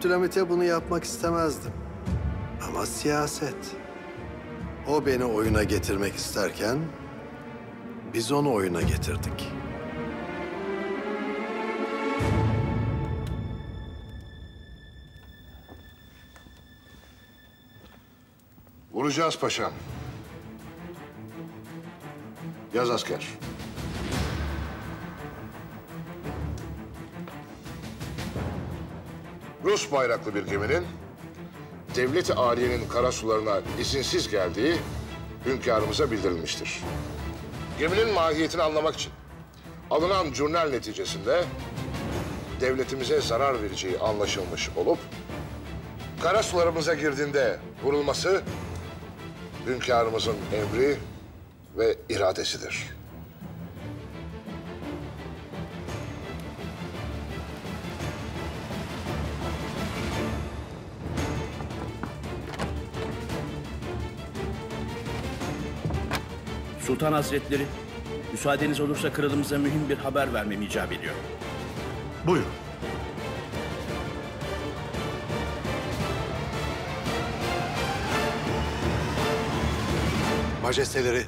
Abdülhamit'e bunu yapmak istemezdim. Ama siyaset. O beni oyuna getirmek isterken biz onu oyuna getirdik. Vuracağız paşam. Yaz asker. Rus bayraklı bir geminin devlet-i aliyenin karasularına izinsiz geldiği hünkârımıza bildirilmiştir. Geminin mahiyetini anlamak için alınan curnal neticesinde devletimize zarar vereceği anlaşılmış olup karasularımıza girdiğinde vurulması hünkârımızın emri ve iradesidir. Sultan Hazretleri, müsaadeniz olursa kralımıza mühim bir haber vermem icap ediyor. Buyurun. Majesteleri,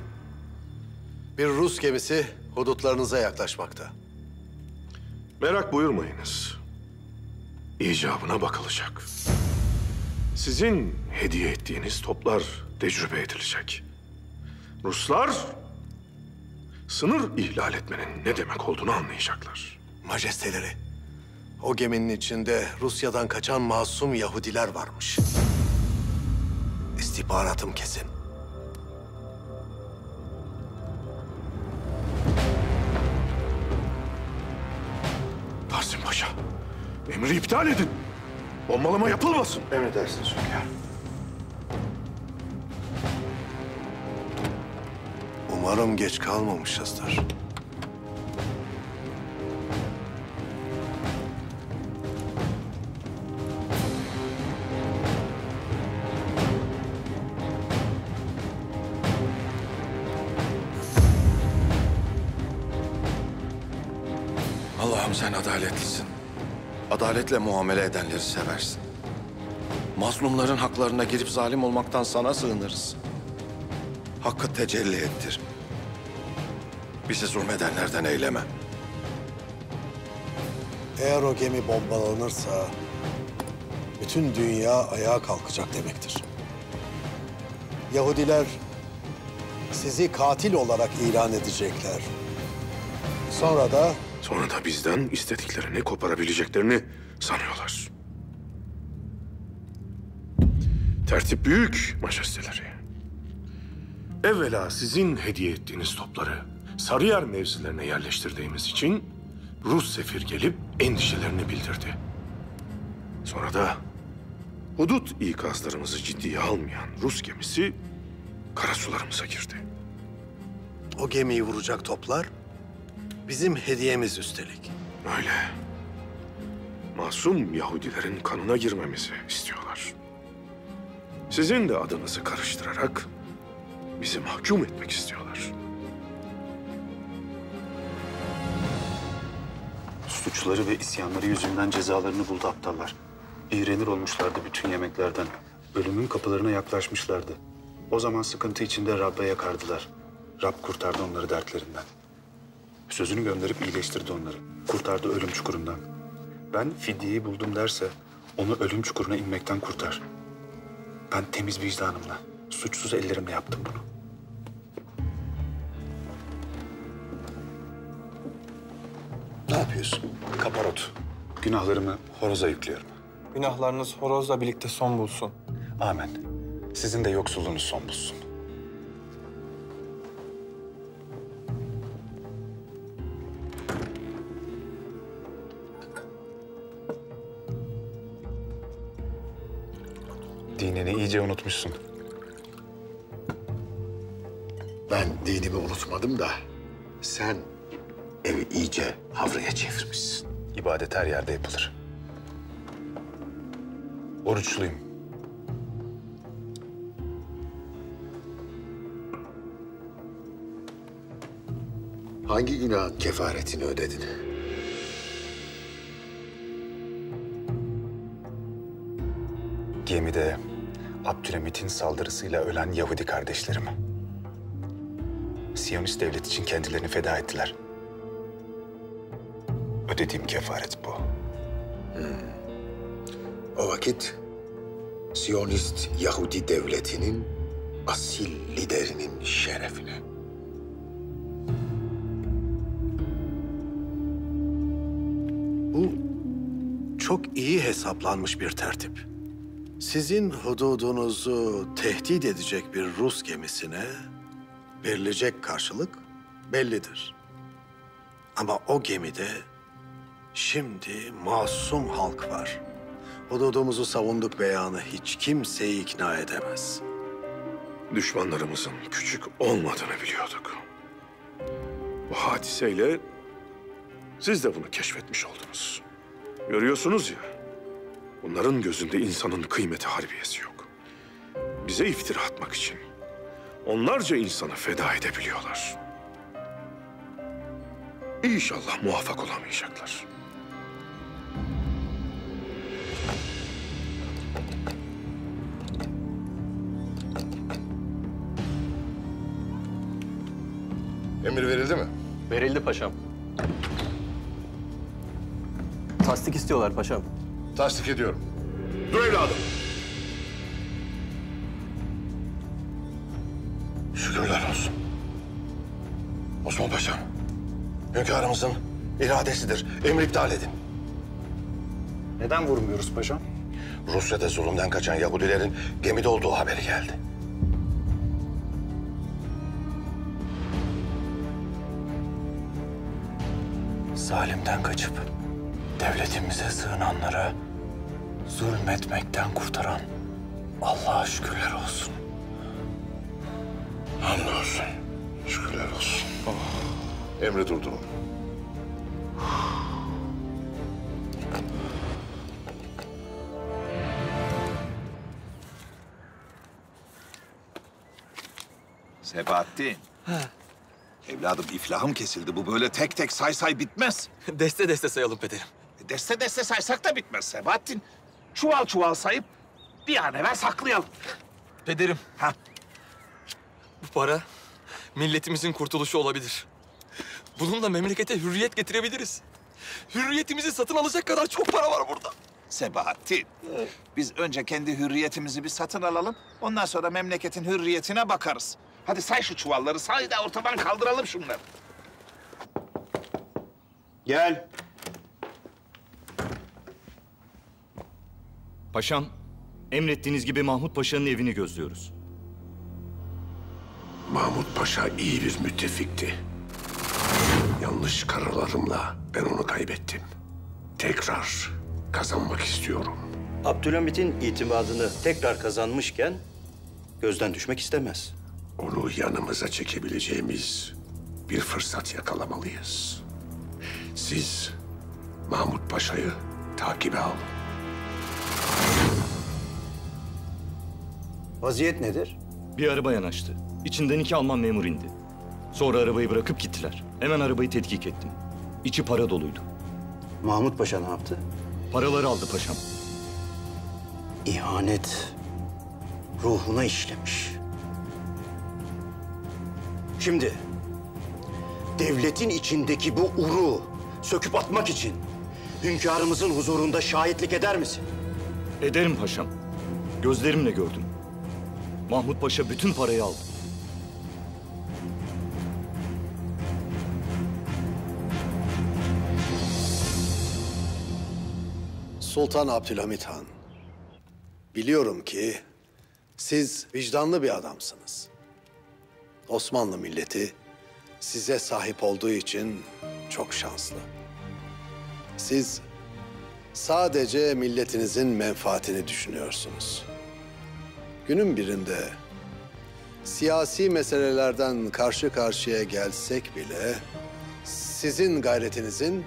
bir Rus gemisi hudutlarınıza yaklaşmakta. Merak buyurmayınız. İcabına bakılacak. Sizin hediye ettiğiniz toplar tecrübe edilecek. Ruslar sınır ihlal etmenin ne demek olduğunu anlayacaklar. Majesteleri, o geminin içinde Rusya'dan kaçan masum Yahudiler varmış. İstihbaratım kesin. Tahsin Paşa, emri iptal edin. Bombalama yapılmasın. Emredersiniz hünkârım. Umarım geç kalmamışızdır. Allah'ım sen adaletlisin. Adaletle muamele edenleri seversin. Mazlumların haklarına girip zalim olmaktan sana sığınırız. Hakkı tecelli ettir. Bizi zulmedenlerden eyleme. Eğer o gemi bombalanırsa bütün dünya ayağa kalkacak demektir. Yahudiler sizi katil olarak ilan edecekler. Sonra da Sonra da bizden istediklerini koparabileceklerini sanıyorlar. Tertip büyük majesteleri. Evvela sizin hediye ettiğiniz topları Sarıyer mevzilerine yerleştirdiğimiz için Rus sefir gelip endişelerini bildirdi. Sonra da hudut ikazlarımızı ciddiye almayan Rus gemisi karasularımıza girdi. o gemiyi vuracak toplar bizim hediyemiz üstelik. Öyle. Masum Yahudilerin kanına girmemizi istiyorlar. Sizin de adınızı karıştırarak bizi mahkum etmek istiyorlar. Suçları ve isyanları yüzünden cezalarını buldu aptallar. İğrenir olmuşlardı bütün yemeklerden. Ölümün kapılarına yaklaşmışlardı. O zaman sıkıntı içinde Rab'be yakardılar. Rab kurtardı onları dertlerinden. Sözünü gönderip iyileştirdi onları. Kurtardı ölüm çukurundan. Ben fidyeyi buldum derse onu ölüm çukuruna inmekten kurtar. Ben temiz vicdanımla, suçsuz ellerimle yaptım bunu. Ne yapıyorsun? Kaparot. Günahlarımı horoza yüklüyorum. Günahlarınız horozla birlikte son bulsun. Amen. Sizin de yoksulluğunuz son bulsun. Dinini iyice unutmuşsun. Ben dinimi unutmadım da sen Evi iyice havraya çevirmişsin. İbadet her yerde yapılır. Oruçluyum. Hangi günahın kefaretini ödedin? Gemide Abdülhamit'in saldırısıyla ölen Yahudi kardeşlerim. Siyonist devlet için kendilerini feda ettiler. Ödediğim kefaret bu. O vakit Siyonist Yahudi devletinin asil liderinin şerefine. Bu çok iyi hesaplanmış bir tertip. Sizin hududunuzu tehdit edecek bir Rus gemisine verilecek karşılık bellidir. Ama o gemide şimdi masum halk var. Hududumuzu savunduk beyanı hiç kimseyi ikna edemez. Düşmanlarımızın küçük olmadığını biliyorduk. Bu hadiseyle siz de bunu keşfetmiş oldunuz. Görüyorsunuz ya, bunların gözünde insanın kıymeti harbiyesi yok. Bize iftira atmak için onlarca insanı feda edebiliyorlar. İnşallah muvaffak olamayacaklar. Emir verildi mi? Verildi paşam. Tasdik istiyorlar paşam. Tasdik ediyorum. Dur evladım. Şükürler olsun. Osman Paşam, hünkârımızın iradesidir. Emri iptal edin. Neden vurmuyoruz paşam? Rusya'da zulümden kaçan Yahudilerin gemide olduğu haberi geldi. Zalimden kaçıp devletimize sığınanları zulmetmekten kurtaran Allah'a şükürler olsun. Hamdolsun. Şükürler olsun. Emri durdurun. Sebahattin. Evladım iflahım kesildi. Bu böyle tek tek say say bitmez. Deste deste sayalım pederim. Deste deste saysak da bitmez Sebahattin. Çuval çuval sayıp bir an evvel saklayalım. Pederim. Ha. Bu para milletimizin kurtuluşu olabilir. Bununla memlekete hürriyet getirebiliriz. Hürriyetimizi satın alacak kadar çok para var burada. Sebahattin. Biz önce kendi hürriyetimizi bir satın alalım. Ondan sonra memleketin hürriyetine bakarız. Hadi say şu çuvalları say da ortadan kaldıralım şunları. Gel. Paşam, emrettiğiniz gibi Mahmut Paşa'nın evini gözlüyoruz. Mahmut Paşa iyi bir müttefikti. Yanlış kararlarımla ben onu kaybettim. Tekrar kazanmak istiyorum. Abdülhamit'in itimadını tekrar kazanmışken gözden düşmek istemez. Onu yanımıza çekebileceğimiz bir fırsat yakalamalıyız. Siz Mahmut Paşa'yı takibe alın. Vaziyet nedir? Bir araba yanaştı. İçinden iki Alman memur indi. Sonra arabayı bırakıp gittiler. Hemen arabayı tetkik ettim. İçi para doluydu. Mahmut Paşa ne yaptı? Paraları aldı paşam. İhanet ruhuna işlemiş. Şimdi devletin içindeki bu uru söküp atmak için hünkârımızın huzurunda şahitlik eder misin? Ederim paşam. Gözlerimle gördüm. Mahmut Paşa bütün parayı aldı. Sultan Abdülhamit Han, biliyorum ki siz vicdanlı bir adamsınız. Osmanlı milleti size sahip olduğu için çok şanslı. Siz sadece milletinizin menfaatini düşünüyorsunuz. Günün birinde siyasi meselelerden karşı karşıya gelsek bile sizin gayretinizin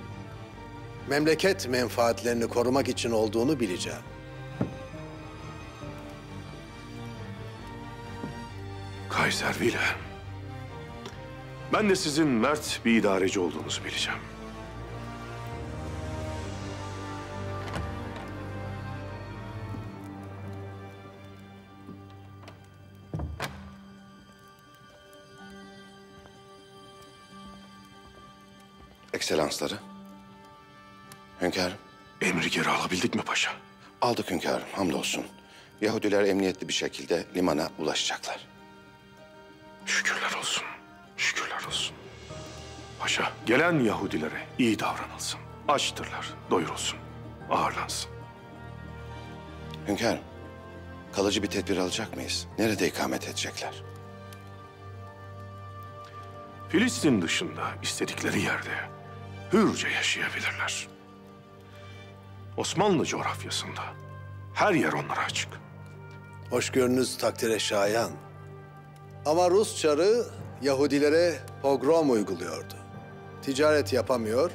memleket menfaatlerini korumak için olduğunu bileceğim. Kaiser Wilhelm. Ben de sizin mert bir idareci olduğunuzu bileceğim. Ekselansları. Hünkârım. Emri geri alabildik mi paşa? Aldık hünkârım hamdolsun. Yahudiler emniyetli bir şekilde limana ulaşacaklar. Şükürler olsun. Şükürler olsun. Paşa, gelen Yahudilere iyi davranılsın. Açtırlar, doyurulsun, ağırlansın. Hünkârım, kalıcı bir tedbir alacak mıyız? Nerede ikamet edecekler? Filistin dışında istedikleri yerde hürce yaşayabilirler. Osmanlı coğrafyasında her yer onlara açık. Hoşgörünüz takdire şayan. Ama Rus çarı Yahudilere pogrom uyguluyordu. Ticaret yapamıyor,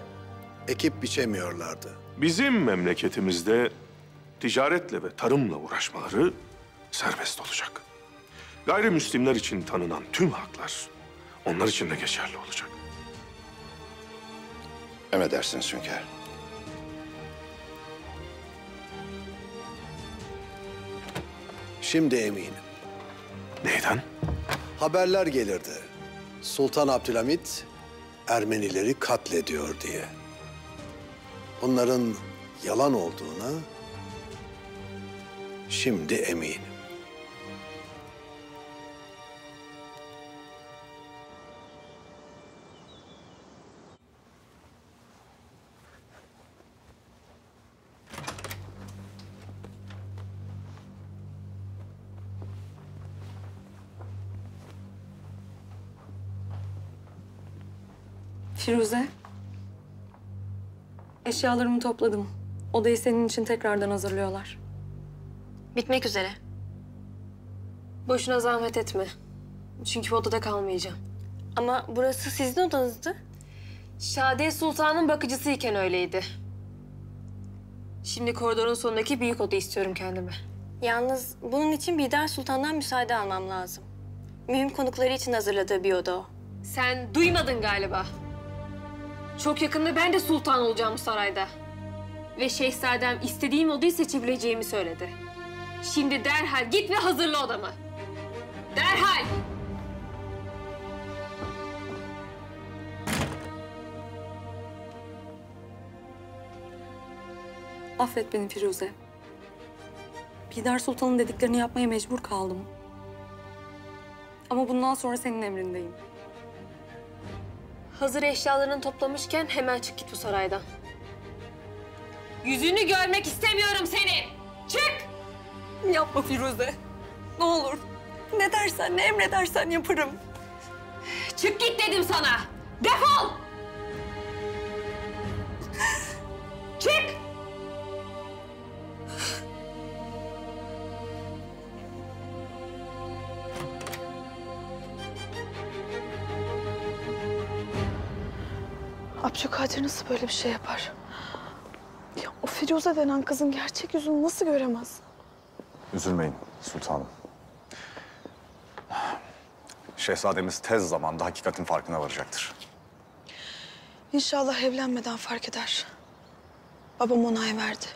ekip biçemiyorlardı. Bizim memleketimizde ticaretle ve tarımla uğraşmaları serbest olacak. Gayrimüslimler için tanınan tüm haklar onlar için de geçerli olacak. Emredersiniz hünkârım. Şimdi eminim. Neyden? Haberler gelirdi. Sultan Abdülhamit Ermenileri katlediyor diye. Bunların yalan olduğuna şimdi eminim. Firuze. Eşyalarımı topladım. Odayı senin için tekrardan hazırlıyorlar. Bitmek üzere. Boşuna zahmet etme. Çünkü odada kalmayacağım. Ama burası sizin odanızdı. Şadiye Sultan'ın bakıcısıyken öyleydi. Şimdi koridorun sonundaki büyük oda istiyorum kendime. Yalnız bunun için Bidar Sultan'dan müsaade almam lazım. Mühim konukları için hazırladığı bir oda o. Sen duymadın galiba. Çok yakında ben de sultan olacağım sarayda. Ve şehzadem istediğim odayı seçebileceğimi söyledi. Şimdi derhal git ve hazırla odamı. Derhal! Affet beni Firuze. Bidar Sultan'ın dediklerini yapmaya mecbur kaldım. Ama bundan sonra senin emrindeyim. Hazır eşyalarını toplamışken hemen çık git bu saraydan. Yüzünü görmek istemiyorum seni. Çık! Yapma Firuze. Ne olur. Ne dersen, ne emredersen yaparım. Çık git dedim sana. Defol! Çık! Abdülkadir nasıl böyle bir şey yapar? Ya o Firuze denen kızın gerçek yüzünü nasıl göremez? Üzülmeyin sultanım. Şehzademiz tez zamanda hakikatin farkına varacaktır. İnşallah evlenmeden fark eder. Babam onay verdi.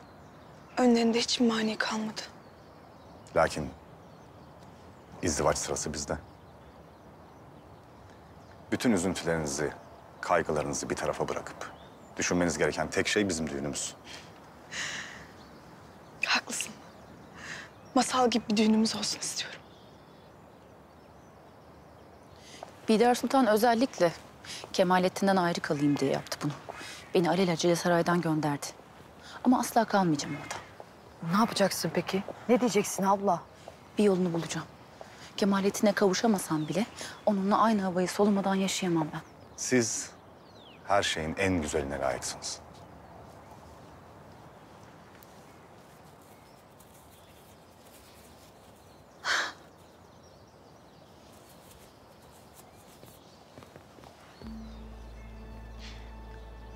Önlerinde hiçbir mani kalmadı. Lakin izdivaç sırası bizde. Bütün üzüntülerinizi, kaygılarınızı bir tarafa bırakıp düşünmeniz gereken tek şey bizim düğünümüz. Haklısın. Masal gibi bir düğünümüz olsun istiyorum. Bidar Sultan özellikle Kemalettin'den ayrı kalayım diye yaptı bunu. Beni alelacele saraydan gönderdi. Ama asla kalmayacağım orada. Ne yapacaksın peki? Ne diyeceksin abla? Bir yolunu bulacağım. Kemalettin'e kavuşamasam bile onunla aynı havayı solumadan yaşayamam ben. Siz her şeyin en güzeline layıksınız.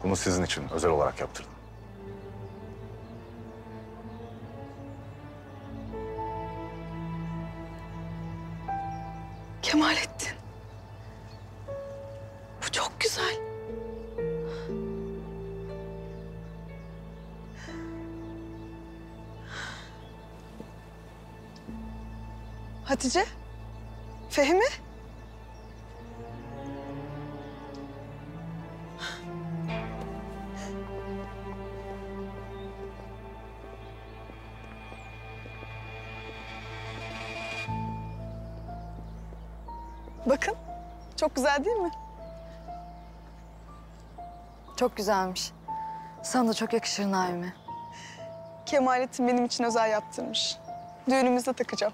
Bunu sizin için özel olarak yaptırdım. Kemalettin. Hatice? Fehmi? Bakın. Çok güzel değil mi? Çok güzelmiş. Sana da çok yakışır Naime. Kemalettin benim için özel yaptırmış. Düğünümüzde takacağım.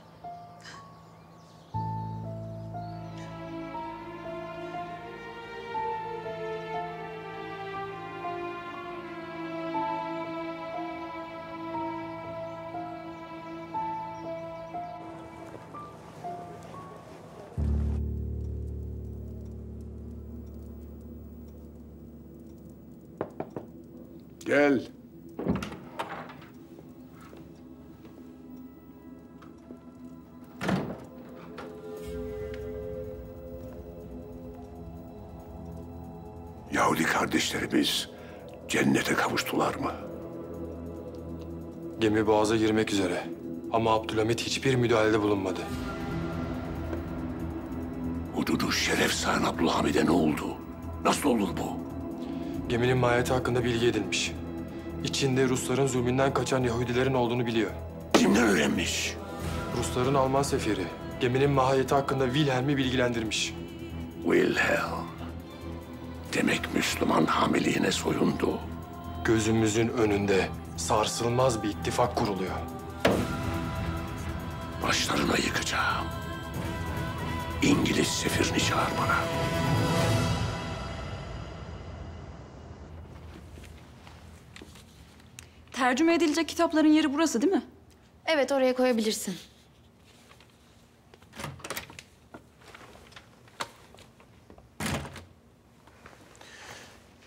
Gel. Yahudi kardeşlerimiz cennete kavuştular mı? Gemi boğaza girmek üzere. Ama Abdülhamit hiçbir müdahalede bulunmadı. Hududu şeref sayan Abdülhamid'e ne oldu? Nasıl olur bu? Geminin mahiyeti hakkında bilgi edilmiş. İçinde Rusların zulmünden kaçan Yahudilerin olduğunu biliyor. Kimden öğrenmiş? Rusların Alman sefiri geminin mahiyeti hakkında Wilhelm'i bilgilendirmiş. Wilhelm. Demek Müslüman hamiliğine soyundu. Gözümüzün önünde sarsılmaz bir ittifak kuruluyor. Başlarına yıkacağım. İngiliz sefirini çağır bana. Tercüme edilecek kitapların yeri burası değil mi? Evet oraya koyabilirsin.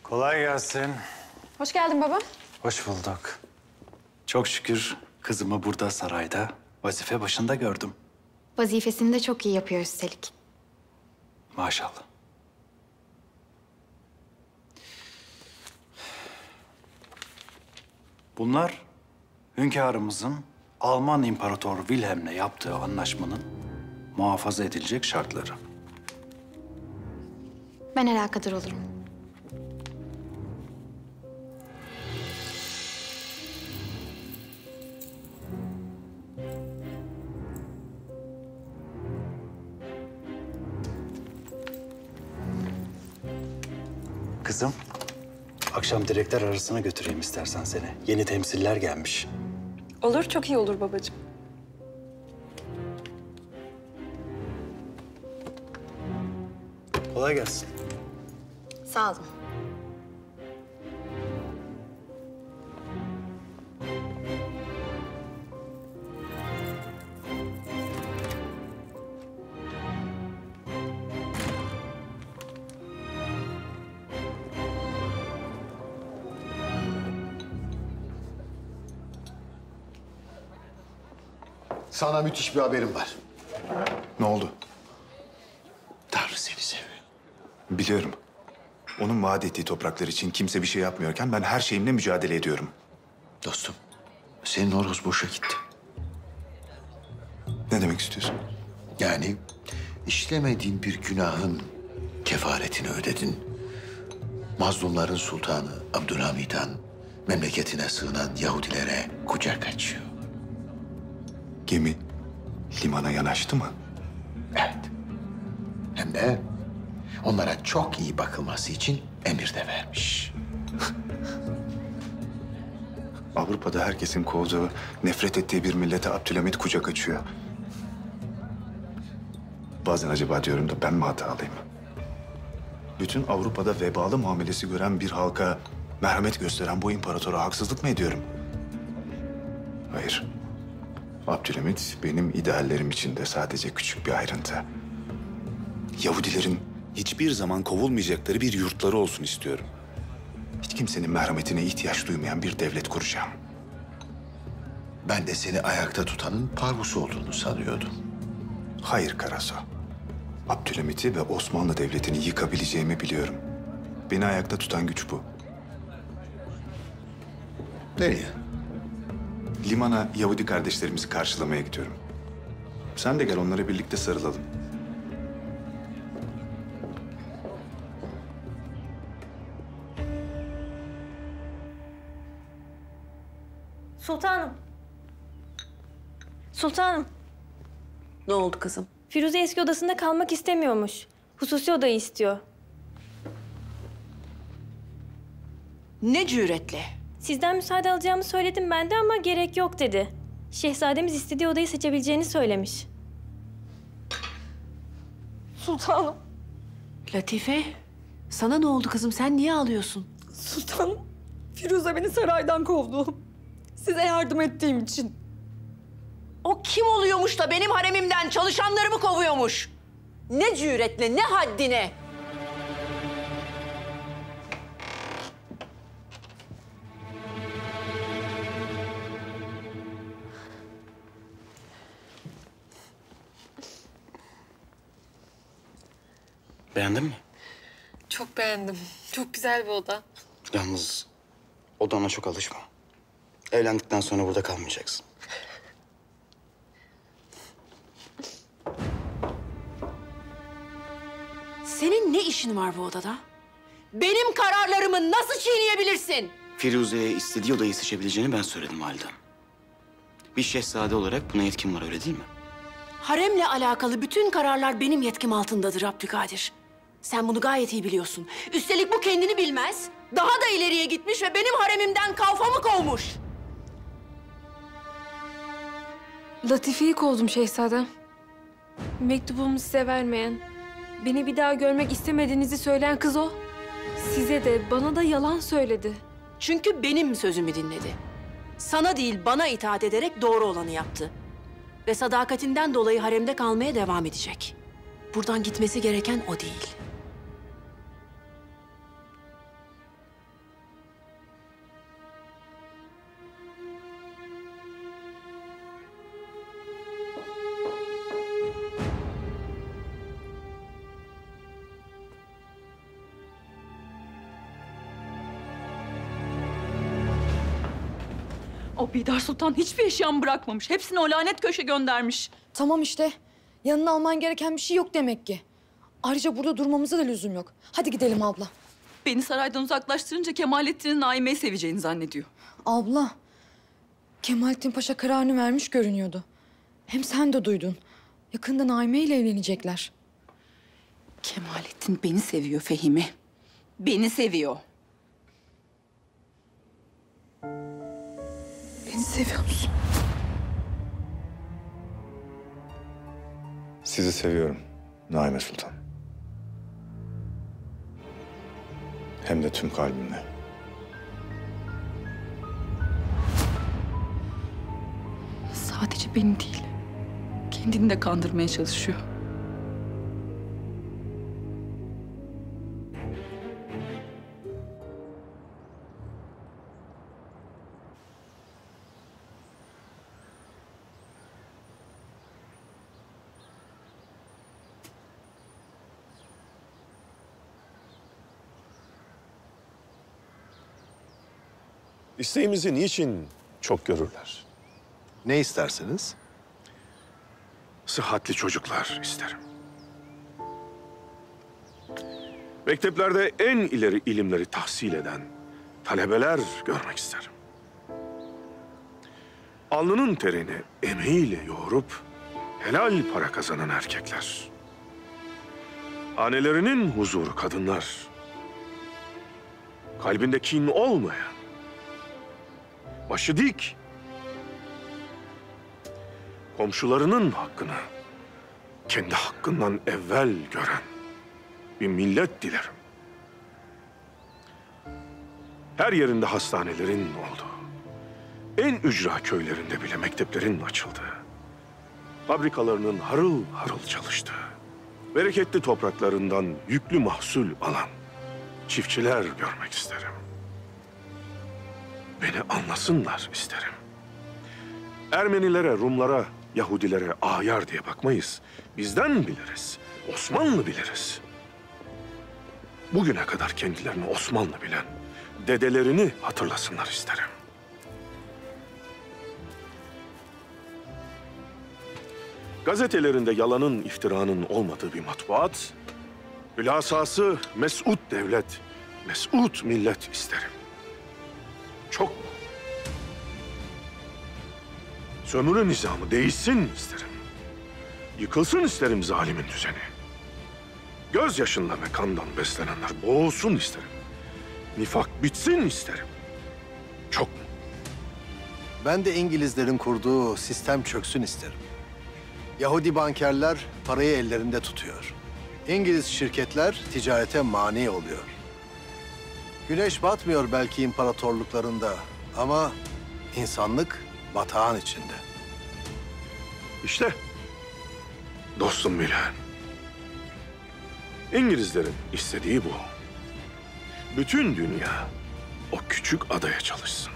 Kolay gelsin. Hoş geldin baba. Hoş bulduk. Çok şükür kızımı burada sarayda vazife başında gördüm. Vazifesini de çok iyi yapıyor üstelik. Maşallah. Bunlar hünkârımızın Alman İmparator Wilhelm'le yaptığı anlaşmanın muhafaza edilecek şartları. Ben alakadar olurum. Kızım, akşam direkler arasına götüreyim istersen seni. Yeni temsiller gelmiş. Olur, çok iyi olur babacığım. Kolay gelsin. Sağ olun. Sana müthiş bir haberim var. Ne oldu? Tanrı seni seviyor. Biliyorum. Onun vaat ettiği topraklar için kimse bir şey yapmıyorken ben her şeyimle mücadele ediyorum. Dostum, senin horoz boşa gitti. Ne demek istiyorsun? Yani işlemediğin bir günahın kefaretini ödedin. Mazlumların sultanı Abdülhamid'an memleketine sığınan Yahudilere kucak açıyor. Gemi limana yanaştı mı? Evet. Hem de onlara çok iyi bakılması için emir de vermiş. Avrupa'da herkesin kovduğu, nefret ettiği bir millete Abdülhamit kucak açıyor. Bazen acaba diyorum da ben mi hatalıyım? Bütün Avrupa'da vebalı muamelesi gören bir halka merhamet gösteren bu imparatora haksızlık mı ediyorum? Abdülhamit benim ideallerim içinde sadece küçük bir ayrıntı. Yahudilerin hiçbir zaman kovulmayacakları bir yurtları olsun istiyorum. Hiç kimsenin merhametine ihtiyaç duymayan bir devlet kuracağım. Ben de seni ayakta tutanın parvusu olduğunu sanıyordum. Hayır Karaso. Abdülhamit'i ve Osmanlı Devleti'ni yıkabileceğimi biliyorum. Beni ayakta tutan güç bu. Nereye? Limana Yahudi kardeşlerimizi karşılamaya gidiyorum. Sen de gel onlara birlikte sarılalım. Sultanım. Sultanım. Ne oldu kızım? Firuze eski odasında kalmak istemiyormuş. Hususi odayı istiyor. Ne cüretle? Sizden müsaade alacağımı söyledim ben de ama gerek yok dedi. Şehzademiz istediği odayı seçebileceğini söylemiş. Sultanım. Latife, sana ne oldu kızım? Sen niye ağlıyorsun? Sultanım, Firuze beni saraydan kovdu. Size yardım ettiğim için. O kim oluyormuş da benim haremimden çalışanlarımı kovuyormuş? Ne cüretle, ne haddine? Beğendin mi? Çok beğendim. Çok güzel bir oda. Yalnız odana çok alışma. Evlendikten sonra burada kalmayacaksın. Senin ne işin var bu odada? Benim kararlarımı nasıl çiğneyebilirsin? Firuze'ye istediği odayı seçebileceğini ben söyledim validem. Bir şehzade olarak buna yetkim var öyle değil mi? Haremle alakalı bütün kararlar benim yetkim altındadır Abdülkadir. Sen bunu gayet iyi biliyorsun. Üstelik bu kendini bilmez. Daha da ileriye gitmiş ve benim haremimden kafamı kovmuş. Latife'yi kovdum şehzadem. Mektubumu size vermeyen, beni bir daha görmek istemediğinizi söyleyen kız o. Size de bana da yalan söyledi. Çünkü benim sözümü dinledi. Sana değil bana itaat ederek doğru olanı yaptı. Ve sadakatinden dolayı haremde kalmaya devam edecek. Buradan gitmesi gereken o değil. O Bidar Sultan hiçbir eşyamı bırakmamış. Hepsini o lanet köşe göndermiş. Tamam işte. Yanına alman gereken bir şey yok demek ki. Ayrıca burada durmamıza da lüzum yok. Hadi gidelim abla. Beni saraydan uzaklaştırınca Kemalettin'in Naime'yi seveceğini zannediyor. Abla. Kemalettin Paşa kararını vermiş görünüyordu. Hem sen de duydun. Yakında Naime ile evlenecekler. Kemalettin beni seviyor Fehimi. Beni seviyor. Beni seviyor musun? Sizi seviyorum Naime Sultan. Hem de tüm kalbimle. Sadece beni değil. Kendini de kandırmaya çalışıyor. İsteğimizi niçin çok görürler? Ne istersiniz? Sıhhatli çocuklar isterim. Mekteplerde en ileri ilimleri tahsil eden talebeler görmek isterim. Alnının terini emeğiyle yoğurup helal para kazanan erkekler. Hanelerinin huzuru kadınlar. Kalbinde kin olmayan, başı dik, komşularının hakkını kendi hakkından evvel gören bir millet dilerim. Her yerinde hastanelerin olduğu, en ücra köylerinde bile mekteplerin açıldığı, fabrikalarının harıl harıl çalıştığı, bereketli topraklarından yüklü mahsul alan çiftçiler görmek isterim. Beni anlasınlar isterim. Ermenilere, Rumlara, Yahudilere ayar diye bakmayız. Bizden biliriz. Osmanlı biliriz. Bugüne kadar kendilerini Osmanlı bilen dedelerini hatırlasınlar isterim. Gazetelerinde yalanın, iftiranın olmadığı bir matbuat, hülasası mesut devlet, mesut millet isterim. Çok mu? Sömürü nizamı değişsin isterim. Yıkılsın isterim zalimin düzeni. Gözyaşınla ve kandan beslenenler boğulsun isterim. Nifak bitsin isterim. Çok mu? Ben de İngilizlerin kurduğu sistem çöksün isterim. Yahudi bankerler parayı ellerinde tutuyor. İngiliz şirketler ticarete mani oluyor. Güneş batmıyor belki imparatorluklarında ama insanlık batağın içinde. İşte dostum bilen. İngilizlerin istediği bu. Bütün dünya o küçük adaya çalışsın.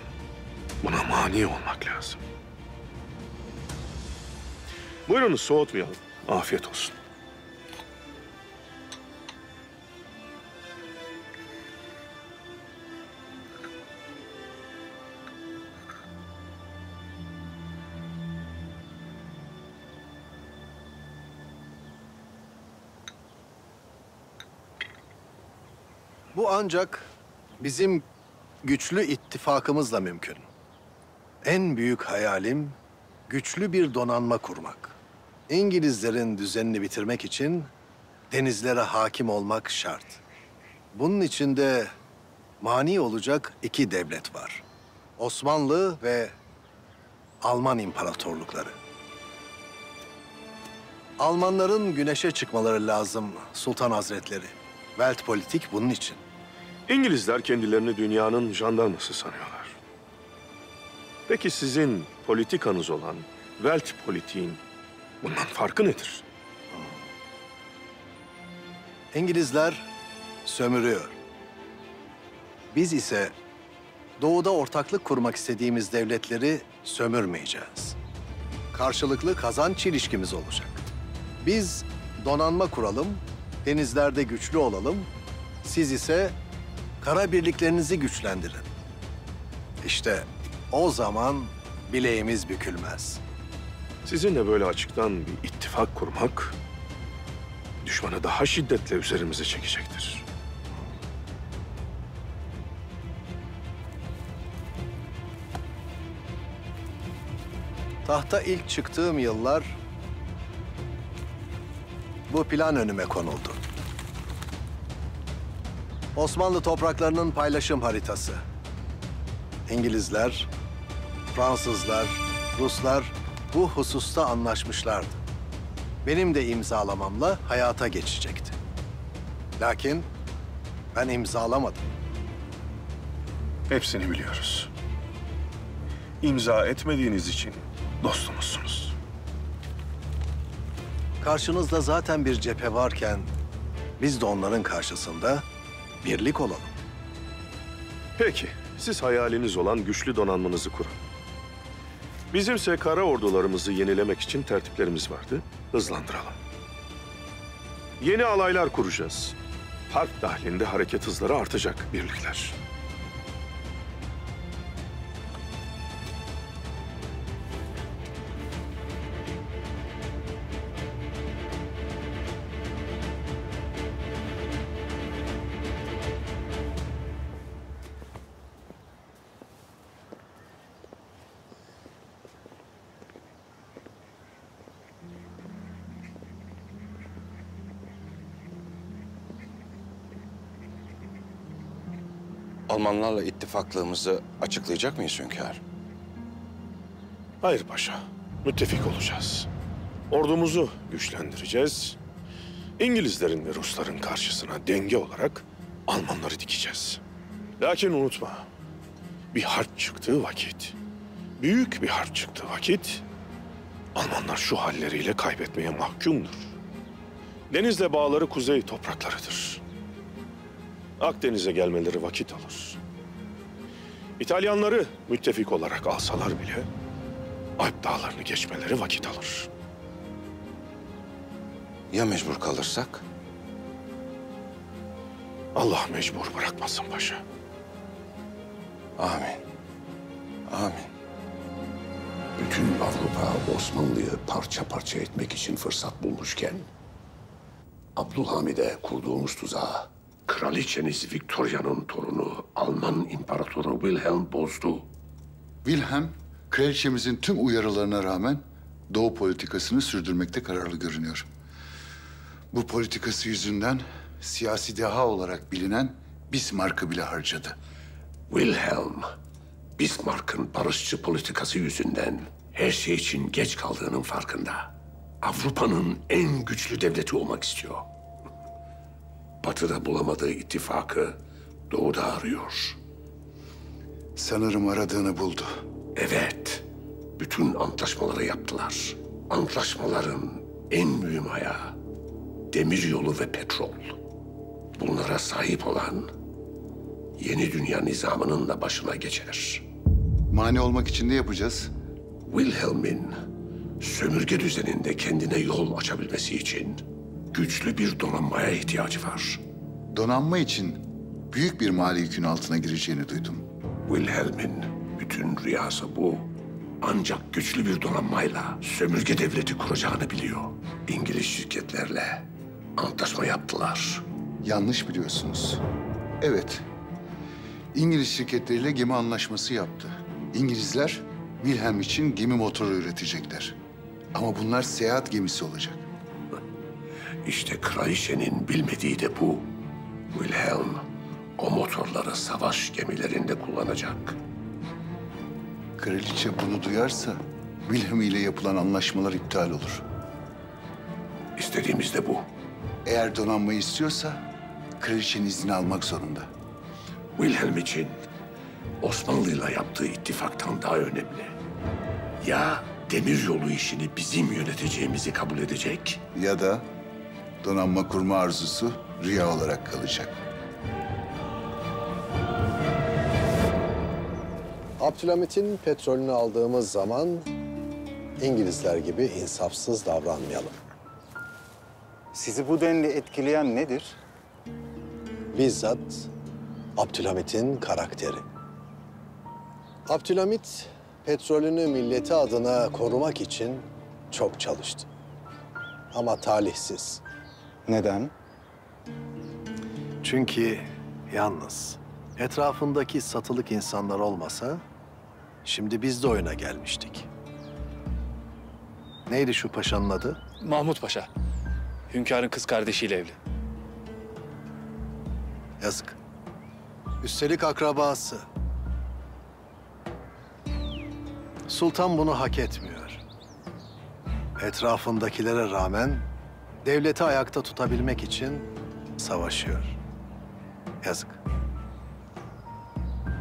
Buna mani olmak lazım. Buyurunuz soğutmayalım. Afiyet olsun. Bu ancak bizim güçlü ittifakımızla mümkün. En büyük hayalim güçlü bir donanma kurmak. İngilizlerin düzenini bitirmek için denizlere hakim olmak şart. Bunun içinde mani olacak iki devlet var. Osmanlı ve Alman imparatorlukları. Almanların güneşe çıkmaları lazım Sultan Hazretleri. Weltpolitik bunun için. İngilizler kendilerini dünyanın jandarması sanıyorlar. Peki sizin politikanız olan Welt politiğin bundan farkı nedir? İngilizler sömürüyor. Biz ise doğuda ortaklık kurmak istediğimiz devletleri sömürmeyeceğiz. Karşılıklı kazanç ilişkimiz olacak. Biz donanma kuralım, denizlerde güçlü olalım. Siz ise kara birliklerinizi güçlendirin. İşte o zaman bileğimiz bükülmez. Sizinle böyle açıktan bir ittifak kurmak düşmanı daha şiddetle üzerimize çekecektir. Tahta ilk çıktığım yıllar bu plan önüme konuldu. Osmanlı topraklarının paylaşım haritası. İngilizler, Fransızlar, Ruslar bu hususta anlaşmışlardı. Benim de imzalamamla hayata geçecekti. Lakin ben imzalamadım. Hepsini biliyoruz. İmza etmediğiniz için dostumuzsunuz. Karşınızda zaten bir cephe varken biz de onların karşısında birlik olalım. Peki, siz hayaliniz olan güçlü donanmanızı kurun. Bizimse kara ordularımızı yenilemek için tertiplerimiz vardı. Hızlandıralım. Yeni alaylar kuracağız. Harp dahilinde hareket hızları artacak birlikler. Almanlarla ittifaklığımızı açıklayacak mıyız hünkâr? Hayır paşa, müttefik olacağız. Ordumuzu güçlendireceğiz. İngilizlerin ve Rusların karşısına denge olarak Almanları dikeceğiz. Lakin unutma, bir harp çıktığı vakit, büyük bir harp çıktığı vakit Almanlar şu halleriyle kaybetmeye mahkumdur. Denizle bağları kuzey topraklarıdır. Akdeniz'e gelmeleri vakit alır. İtalyanları müttefik olarak alsalar bile Alp dağlarını geçmeleri vakit alır. Ya mecbur kalırsak? Allah mecbur bırakmasın paşa. Amin. Amin. Bütün Avrupa Osmanlı'yı parça parça etmek için fırsat bulmuşken... Abdülhamid'e kurduğumuz tuzağı kraliçeniz Victoria'nın torunu Alman İmparatoru Wilhelm bozdu. Wilhelm, kraliçemizin tüm uyarılarına rağmen Doğu politikasını sürdürmekte kararlı görünüyor. Bu politikası yüzünden siyasi deha olarak bilinen Bismarck'ı bile harcadı. Wilhelm, Bismarck'ın barışçı politikası yüzünden her şey için geç kaldığının farkında. Avrupa'nın en güçlü devleti olmak istiyor. Batı'da bulamadığı ittifakı Doğu'da arıyor. Sanırım aradığını buldu. Evet, bütün antlaşmaları yaptılar. Antlaşmaların en mühim ayağı demir yolu ve petrol. Bunlara sahip olan yeni dünya nizamının da başına geçer. Mani olmak için ne yapacağız? Wilhelm'in sömürge düzeninde kendine yol açabilmesi için güçlü bir donanmaya ihtiyacı var. Donanma için büyük bir mali yükün altına gireceğini duydum. Wilhelm'in bütün rüyası bu. Ancak güçlü bir donanmayla sömürge devleti kuracağını biliyor. İngiliz şirketlerle antlaşma yaptılar. Yanlış biliyorsunuz. Evet. İngiliz şirketleriyle gemi anlaşması yaptı. İngilizler Wilhelm için gemi motoru üretecekler. Ama bunlar seyahat gemisi olacak. İşte kraliçenin bilmediği de bu. Wilhelm o motorları savaş gemilerinde kullanacak. Kraliçe bunu duyarsa Wilhelm ile yapılan anlaşmalar iptal olur. İstediğimiz de bu. Eğer donanmayı istiyorsa kraliçenin izni almak zorunda. Wilhelm için Osmanlı'yla yaptığı ittifaktan daha önemli. Ya demir yolu işini bizim yöneteceğimizi kabul edecek Ya da donanma kurma arzusu rüya olarak kalacak. Abdülhamit'in petrolünü aldığımız zaman İngilizler gibi insafsız davranmayalım. Sizi bu denli etkileyen nedir? Bizzat Abdülhamit'in karakteri. Abdülhamit petrolünü milleti adına korumak için çok çalıştı. Ama talihsiz. Neden? Çünkü yalnız etrafındaki satılık insanlar olmasa şimdi biz de oyuna gelmiştik. Neydi şu paşanın adı? Mahmut Paşa. Hünkârın kız kardeşiyle evli. Yazık. Üstelik akrabası. Sultan bunu hak etmiyor. Etrafındakilere rağmen devleti ayakta tutabilmek için savaşıyor. Yazık.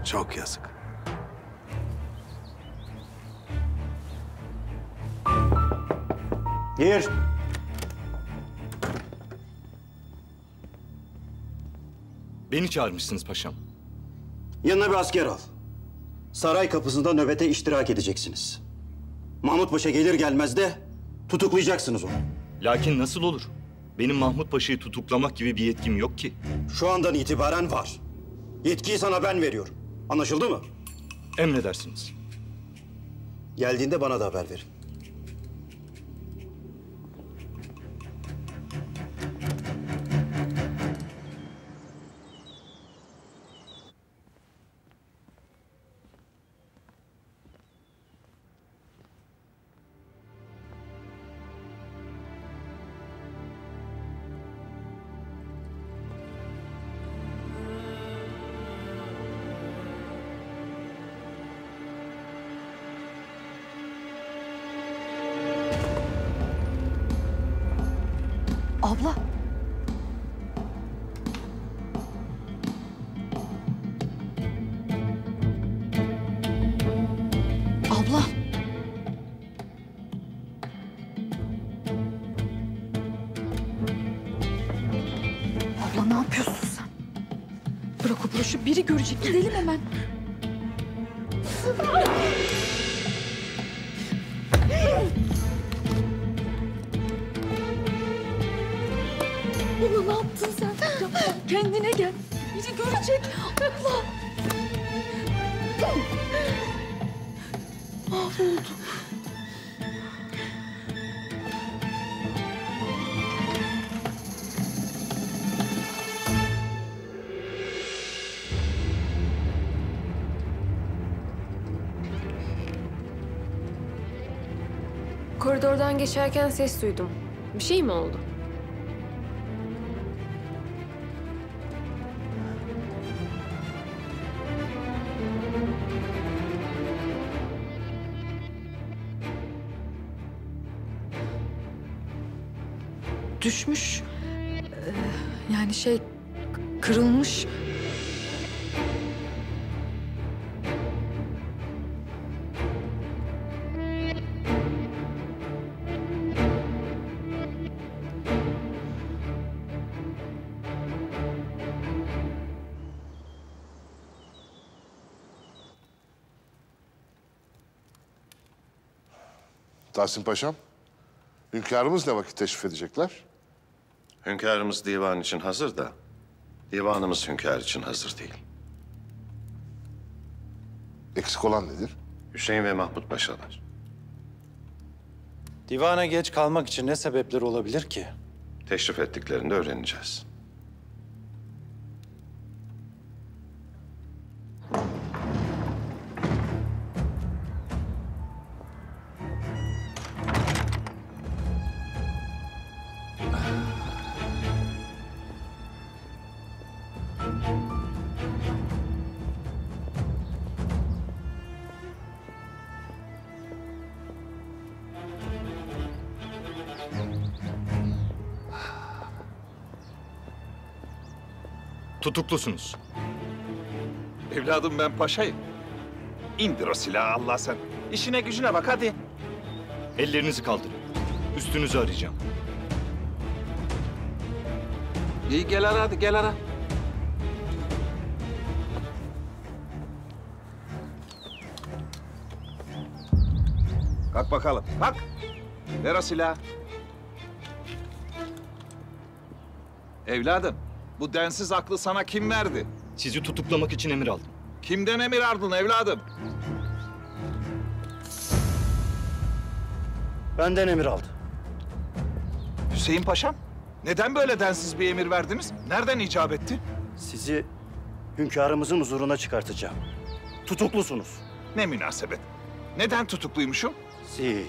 Çok yazık. Gir. Beni çağırmışsınız paşam. Yanına bir asker al. Saray kapısında nöbete iştirak edeceksiniz. Mahmut Paşa gelir gelmez de tutuklayacaksınız onu. Lakin nasıl olur? Benim Mahmut Paşa'yı tutuklamak gibi bir yetkim yok ki. Şu andan itibaren var. Yetkiyi sana ben veriyorum. Anlaşıldı mı? Emredersiniz. Geldiğinde bana da haber verin. Broşu biri görecek gidelim hemen. Geçerken ses duydum. Bir şey mi oldu? Düşmüş. Ee, yani şey kırılmış. Tahsin Paşam, hünkârımız ne vakit teşrif edecekler? Hünkârımız divan için hazır da divanımız hünkâr için hazır değil. Eksik olan nedir? Hüseyin ve Mahmut Paşalar. Divana geç kalmak için ne sebepler olabilir ki? Teşrif ettiklerinde öğreneceğiz. Tutuklusunuz. Evladım ben paşayım. İndir o silahı Allah sen. İşine gücüne bak hadi. Ellerinizi kaldırın. Üstünüzü arayacağım. İyi gel ara hadi gel ara. Kalk bakalım kalk. Ver o silahı. Evladım bu densiz aklı sana kim verdi? Sizi tutuklamak için emir aldım. Kimden emir aldın evladım? Benden emir aldı. Hüseyin Paşam, neden böyle densiz bir emir verdiniz? Nereden icap etti? Sizi hünkârımızın huzuruna çıkartacağım. Tutuklusunuz. Ne münasebet. Neden tutukluymuşum? Siz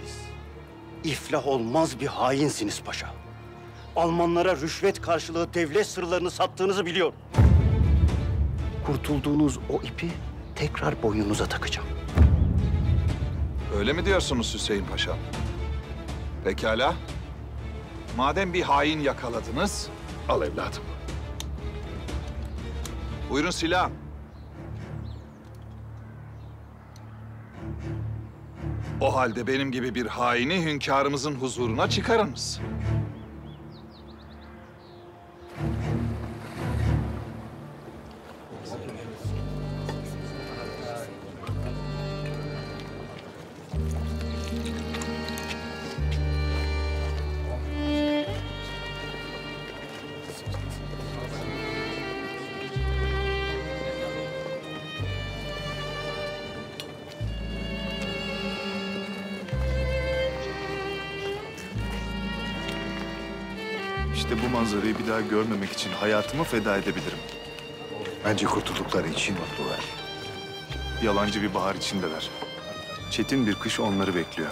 iflah olmaz bir hainsiniz paşa. Almanlara rüşvet karşılığı devlet sırlarını sattığınızı biliyorum. Kurtulduğunuz o ipi tekrar boynunuza takacağım. Öyle mi diyorsunuz Hüseyin Paşam? Pekala. Madem bir hain yakaladınız, al evladım. Buyurun silah. O halde benim gibi bir haini hünkârımızın huzuruna çıkarınız. İşte bu manzarayı bir daha görmemek için hayatımı feda edebilirim. Bence kurtuldukları için mutlular. Yalancı bir bahar içindeler. Çetin bir kış onları bekliyor.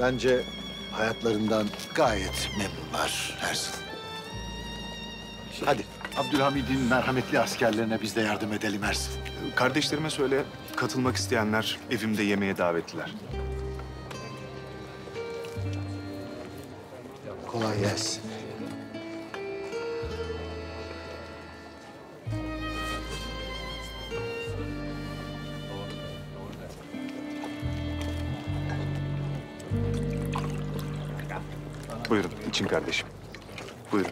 Bence hayatlarından gayet memnunlar Ersin. Hadi Abdülhamid'in merhametli askerlerine biz de yardım edelim Ersin. Kardeşlerime söyle, katılmak isteyenler evimde yemeğe davetliler. Kolay gelsin. İçin kardeşim. Buyurun.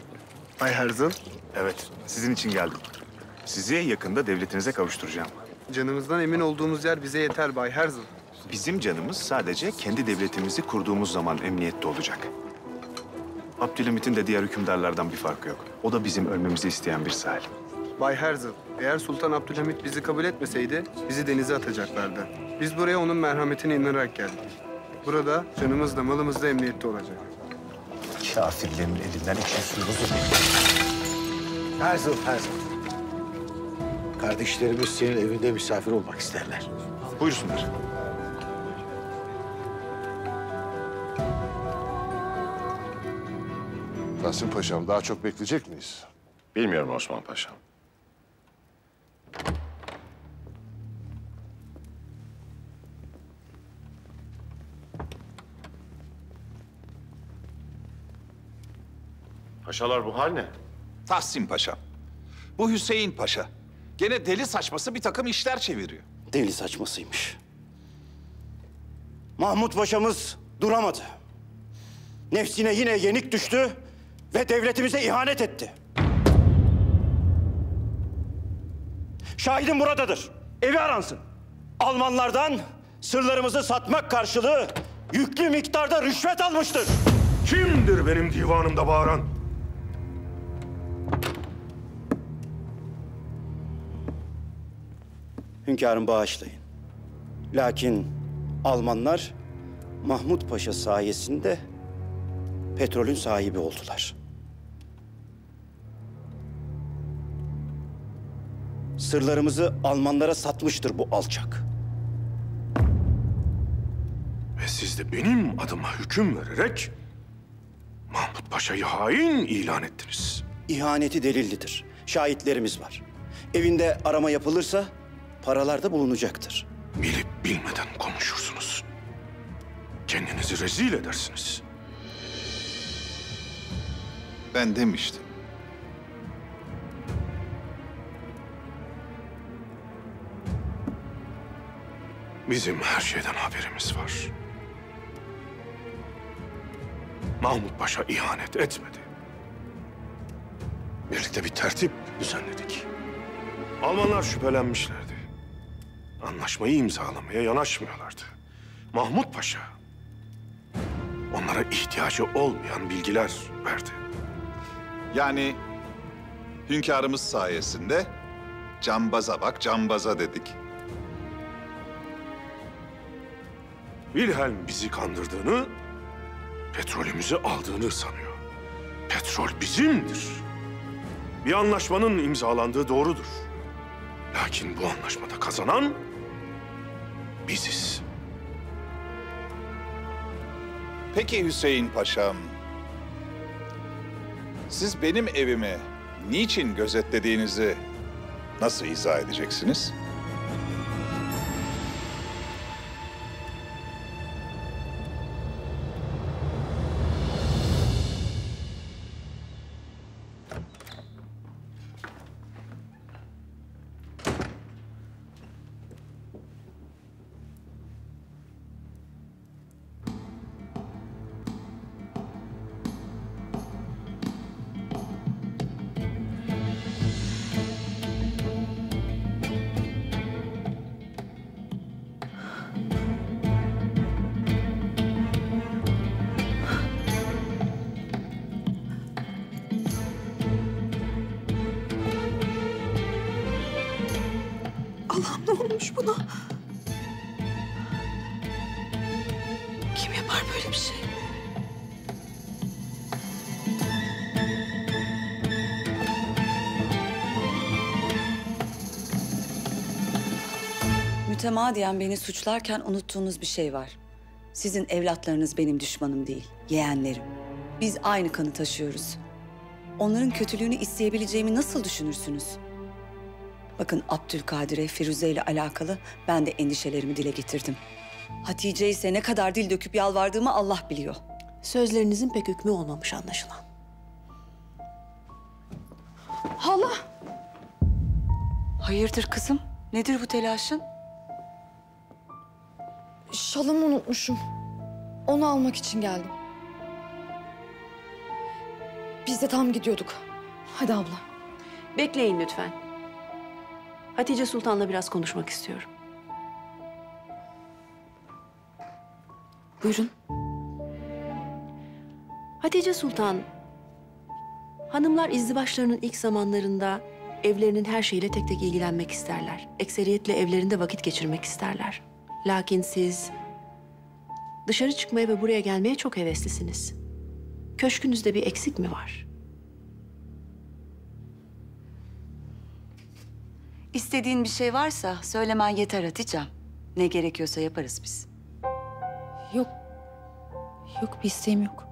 Bay Herzl, Evet, sizin için geldim. Sizi yakında devletinize kavuşturacağım. canımızdan emin olduğumuz yer bize yeter Bay Herzl. Bizim canımız sadece kendi devletimizi kurduğumuz zaman emniyette olacak. Abdülhamit'in de diğer hükümdarlardan bir farkı yok. O da bizim ölmemizi isteyen bir zalim. Bay Herzl, eğer Sultan Abdülhamit bizi kabul etmeseydi bizi denize atacaklardı. Biz buraya onun merhametine inanarak geldik. Burada canımız da malımız da emniyette olacak kafirlerin elinden için suyunuzu Herzl, Herzl. Kardeşlerimiz senin evinde misafir olmak isterler. Buyursunlar. Tahsin Paşa'm daha çok bekleyecek miyiz? Bilmiyorum Osman Paşa'm. Paşalar bu hal ne? Tahsin Paşa. Bu Hüseyin Paşa. Gene deli saçması bir takım işler çeviriyor. Deli saçmasıymış. Mahmut Paşa'mız duramadı. Nefsine yine yenik düştü ve devletimize ihanet etti. Şahidim buradadır. Evi aransın. Almanlardan sırlarımızı satmak karşılığı yüklü miktarda rüşvet almıştır. Kimdir benim divanımda bağıran? Hünkârım bağışlayın. Lakin Almanlar Mahmut Paşa sayesinde petrolün sahibi oldular. Sırlarımızı Almanlara satmıştır bu alçak. Ve siz de benim adıma hüküm vererek Mahmut Paşa'yı hain ilan ettiniz. İhaneti delillidir. Şahitlerimiz var. Evinde arama yapılırsa paralar da bulunacaktır. Bilip bilmeden konuşursunuz. Kendinizi rezil edersiniz. Ben demiştim. Bizim her şeyden haberimiz var. Mahmut Paşa ihanet etmedi. Birlikte bir tertip düzenledik. Almanlar şüphelenmişlerdi. Anlaşmayı imzalamaya yanaşmıyorlardı. Mahmut Paşa onlara ihtiyacı olmayan bilgiler verdi. Yani hünkârımız sayesinde cambaza bak cambaza dedik. Wilhelm bizi kandırdığını, petrolümüzü aldığını sanıyor. Petrol bizimdir. Bir anlaşmanın imzalandığı doğrudur. Lakin bu anlaşmada kazanan biziz. Peki Hüseyin Paşam, siz benim evimi niçin gözetlediğinizi nasıl izah edeceksiniz? Mütemadiyen beni suçlarken unuttuğunuz bir şey var. Sizin evlatlarınız benim düşmanım değil, yeğenlerim. Biz aynı kanı taşıyoruz. Onların kötülüğünü isteyebileceğimi nasıl düşünürsünüz? Bakın Abdülkadir'e, Firuze ile alakalı ben de endişelerimi dile getirdim. Hatice ise ne kadar dil döküp yalvardığımı Allah biliyor. Sözlerinizin pek hükmü olmamış anlaşılan. Hala! Hayırdır kızım? Nedir bu telaşın? Şalımı unutmuşum. Onu almak için geldim. Biz de tam gidiyorduk. Hadi abla. Bekleyin lütfen. Hatice Sultan'la biraz konuşmak istiyorum. Buyurun. Hatice Sultan, hanımlar izdivaçlarının ilk zamanlarında evlerinin her şeyiyle tek tek ilgilenmek isterler. Ekseriyetle evlerinde vakit geçirmek isterler. Lakin siz dışarı çıkmaya ve buraya gelmeye çok heveslisiniz. Köşkünüzde bir eksik mi var? İstediğin bir şey varsa söylemen yeter Hatice'm. Ne gerekiyorsa yaparız biz. Yok. Yok bir isteğim yok.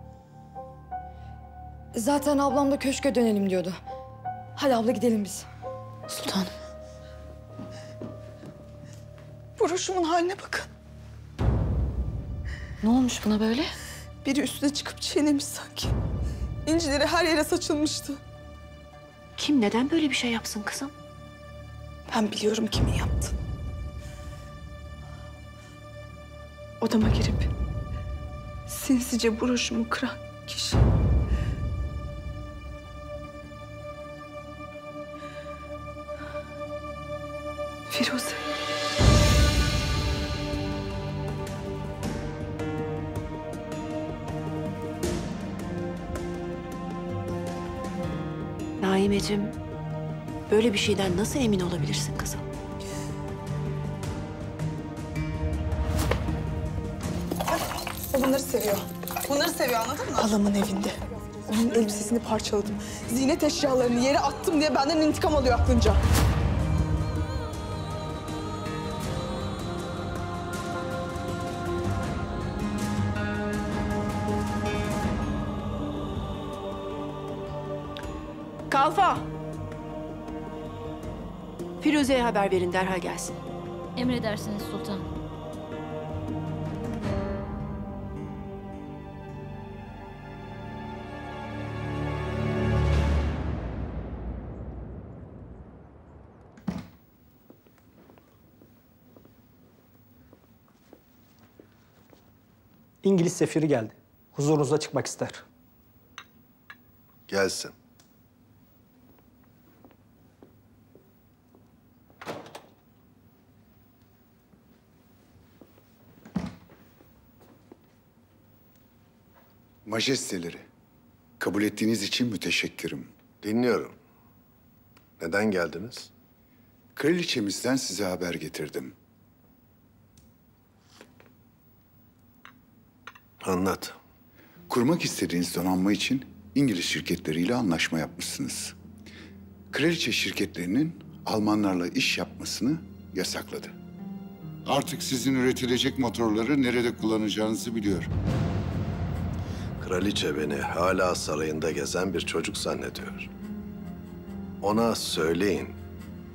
Zaten ablam da köşke dönelim diyordu. Hadi abla gidelim biz. Sultanım. Broşumun haline bakın. Ne olmuş buna böyle? Biri üstüne çıkıp çiğnemiş sanki. İncileri her yere saçılmıştı. Kim neden böyle bir şey yapsın kızım? Ben biliyorum kimin yaptı. Odama girip sinsice broşumu kıran kişi. Naimeciğim, böyle bir şeyden nasıl emin olabilirsin kızım? O bunları seviyor. Bunları seviyor anladın mı? Halamın evinde. Onun elbisesini parçaladım. Ziynet eşyalarını yere attım diye benden intikam alıyor aklınca. Kalfa! Firuze'ye haber verin, derhal gelsin. Emredersiniz sultanım. İngiliz sefiri geldi. Huzurunuza çıkmak ister. Gelsin. Majesteleri, kabul ettiğiniz için müteşekkirim. Dinliyorum. Neden geldiniz? Kraliçemizden size haber getirdim. Anlat. Kurmak istediğiniz donanma için İngiliz şirketleriyle anlaşma yapmışsınız. Kraliçe şirketlerinin Almanlarla iş yapmasını yasakladı. Artık sizin üretilecek motorları nerede kullanacağınızı biliyor. Kraliçe beni hala sarayında gezen bir çocuk zannediyor. Ona söyleyin,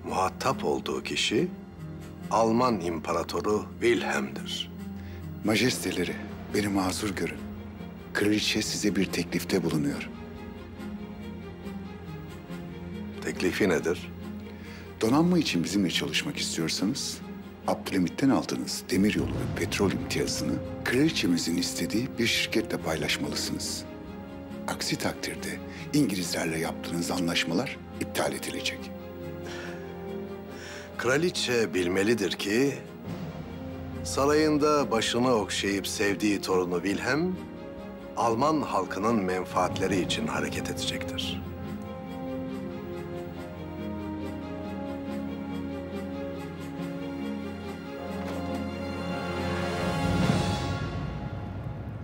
muhatap olduğu kişi Alman İmparatoru Wilhelm'dir. Majesteleri, beni mazur görün. Kraliçe size bir teklifte bulunuyor. Teklifi nedir? Donanma için bizimle çalışmak istiyorsanız, Abdülhamit'ten aldığınız demiryolu ve petrol imtiyazını kraliçemizin istediği bir şirketle paylaşmalısınız. Aksi takdirde İngilizlerle yaptığınız anlaşmalar iptal edilecek. Kraliçe bilmelidir ki sarayında başını okşayıp sevdiği torunu Wilhelm Alman halkının menfaatleri için hareket edecektir.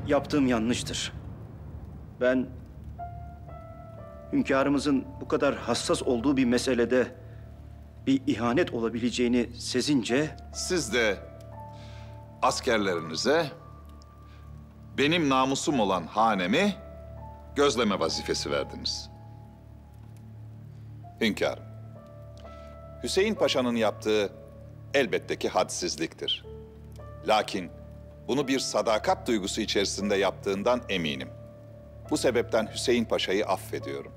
Yaptığım yanlıştır. Ben hünkârımızın bu kadar hassas olduğu bir meselede bir ihanet olabileceğini sezince Siz de askerlerinize benim namusum olan hanemi gözleme vazifesi verdiniz. Hünkârım, Hüseyin Paşa'nın yaptığı elbette ki hadsizliktir. Lakin bunu bir sadakat duygusu içerisinde yaptığından eminim. Bu sebepten Hüseyin Paşa'yı affediyorum.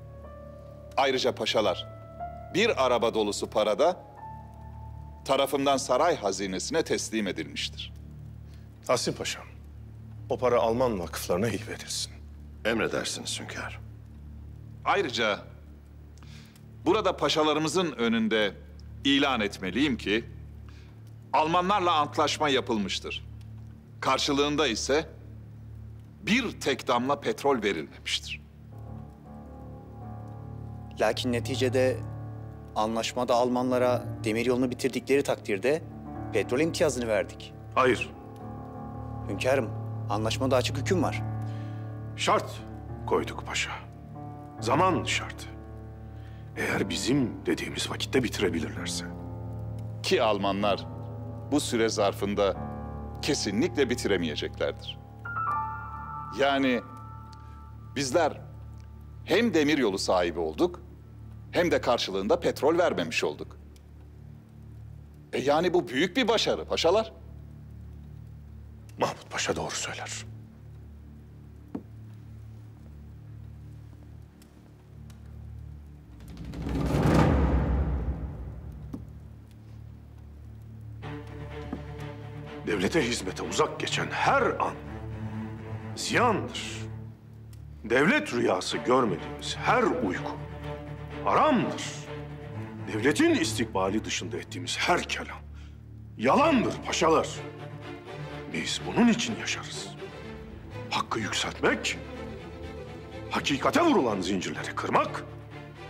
Ayrıca paşalar, bir araba dolusu parada tarafından saray hazinesine teslim edilmiştir. Tahsin Paşam, o para Alman vakıflarına hibe edilsin. Emredersiniz hünkârım. Ayrıca burada paşalarımızın önünde ilan etmeliyim ki Almanlarla antlaşma yapılmıştır. Karşılığında ise bir tek damla petrol verilmemiştir. Lakin neticede anlaşmada Almanlara demiryolunu bitirdikleri takdirde petrol imtiyazını verdik. Hayır. Hünkârım, anlaşmada açık hüküm var. Şart koyduk paşa. Zaman şartı. Eğer bizim dediğimiz vakitte bitirebilirlerse. Ki Almanlar bu süre zarfında kesinlikle bitiremeyeceklerdir. Yani bizler Hem demir yolu sahibi olduk, hem de karşılığında petrol vermemiş olduk. E yani bu büyük bir başarı paşalar. Mahmut Paşa doğru söyler. Devlete hizmete uzak geçen her an ziyandır. Devlet rüyası görmediğimiz her uyku haramdır. Devletin istikbali dışında ettiğimiz her kelam yalandır paşalar. Biz bunun için yaşarız. Hakkı yükseltmek, hakikate vurulan zincirleri kırmak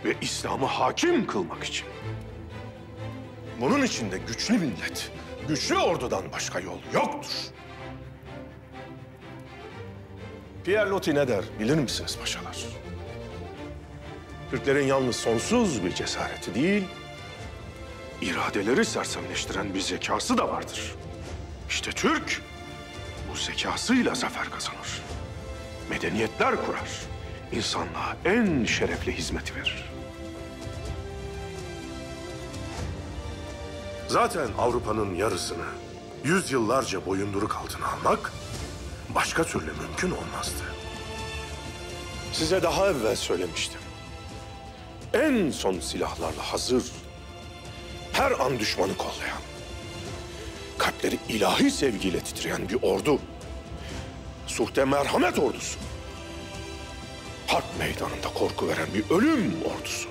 ve İslam'ı hakim kılmak için. Bunun için de güçlü millet, güçlü ordudan başka yol yoktur. Pierre Loti ne der bilir misiniz paşalar? Türklerin yalnız sonsuz bir cesareti değil, iradeleri sersemleştiren bir zekası da vardır. İşte Türk bu zekasıyla zafer kazanır. Medeniyetler kurar. İnsanlığa en şerefli hizmeti verir. Zaten Avrupa'nın yarısını yüzyıllarca boyunduruk altına almak başka türlü mümkün olmazdı. Size daha evvel söylemiştim. En son silahlarla hazır, her an düşmanı kollayan, kalpleri ilahi sevgiyle titreyen bir ordu. Suhte merhamet ordusu. Harp meydanında korku veren bir ölüm ordusu.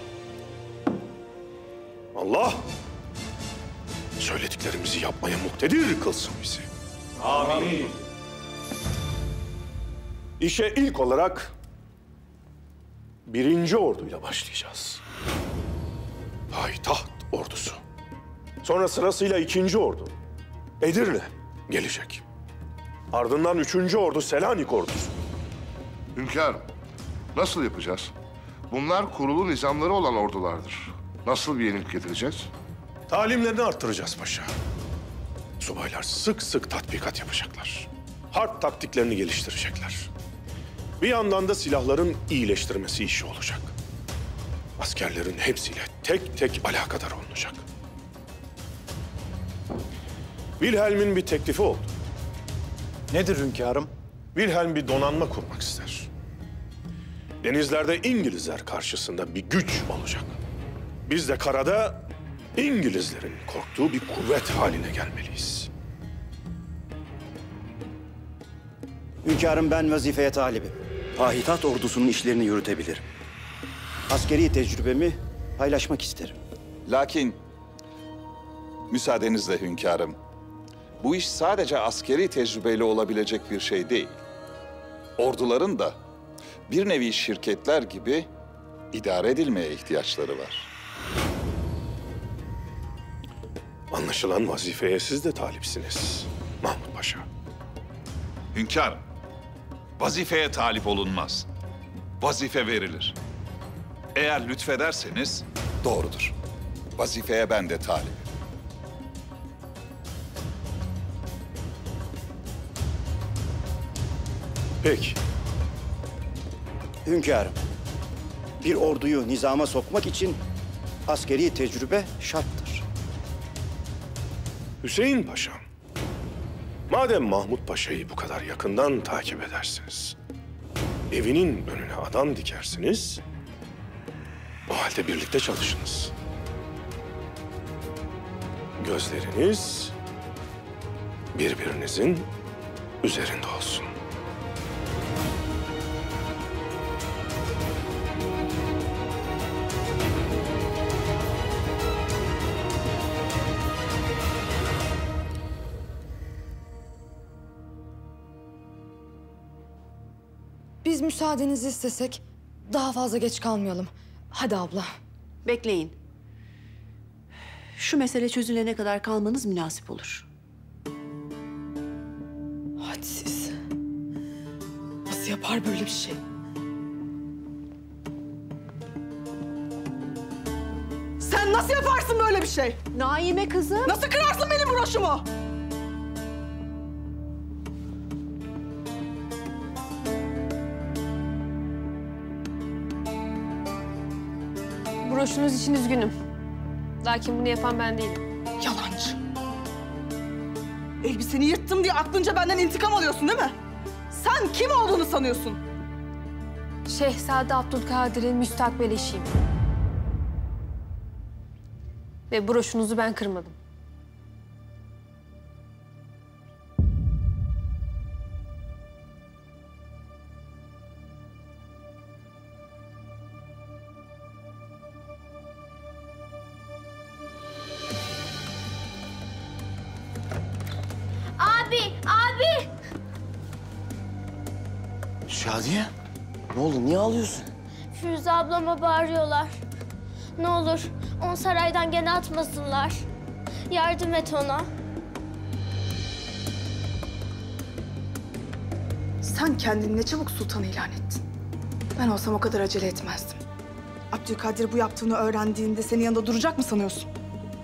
Allah söylediklerimizi yapmaya muktedir kılsın bizi. Amin. İşe ilk olarak birinci orduyla başlayacağız. Payitaht ordusu. Sonra sırasıyla ikinci ordu. Edirne gelecek. Ardından üçüncü ordu Selanik ordusu. Hünkârım, nasıl yapacağız? Bunlar kurulu nizamları olan ordulardır. Nasıl bir yenilik getireceğiz? Talimlerini arttıracağız paşa. Subaylar sık sık tatbikat yapacaklar. Harp taktiklerini geliştirecekler. Bir yandan da silahların iyileştirmesi işi olacak. Askerlerin hepsiyle tek tek alakadar olunacak. Wilhelm'in bir teklifi oldu. Nedir hünkârım? Wilhelm bir donanma kurmak ister. Denizlerde İngilizler karşısında bir güç olacak. Biz de karada İngilizlerin korktuğu bir kuvvet haline gelmeliyiz. Hünkârım ben vazifeye talibim. Pahitat ordusunun işlerini yürütebilirim. Askeri tecrübemi paylaşmak isterim. Lakin müsaadenizle hünkârım, bu iş sadece askeri tecrübeyle olabilecek bir şey değil. Orduların da bir nevi şirketler gibi idare edilmeye ihtiyaçları var. Anlaşılan vazifeye siz de talipsiniz Mahmut Paşa. Hünkârım, vazifeye talip olunmaz. Vazife verilir. Eğer lütfederseniz doğrudur. Vazifeye ben de talibim. Peki. Hünkârım, bir orduyu nizama sokmak için askeri tecrübe şarttır. Hüseyin Paşa'm, madem Mahmut Paşa'yı bu kadar yakından takip edersiniz, evinin önüne adam dikersiniz, o halde birlikte çalışınız. Gözleriniz birbirinizin üzerinde olsun. Biz müsaadenizi istesek daha fazla geç kalmayalım. Hadi abla. Bekleyin. Şu mesele çözülene kadar kalmanız münasip olur. Hadsiz. Nasıl yapar böyle bir şey? Sen nasıl yaparsın böyle bir şey? Naime kızım. Nasıl kırarsın benim broşumu? Broşunuz için üzgünüm. Lakin bunu yapan ben değilim. Yalancı. Elbiseni yırttım diye aklınca benden intikam alıyorsun değil mi? Sen kim olduğunu sanıyorsun? Şehzade Abdülkadir'in müstakbel eşiyim. Ve broşunuzu ben kırmadım. Ablama bağırıyorlar. Ne olur onu saraydan gene atmasınlar. Yardım et ona. Sen kendini ne çabuk sultan ilan ettin. Ben olsam o kadar acele etmezdim. Abdülkadir bu yaptığını öğrendiğinde senin yanında duracak mı sanıyorsun?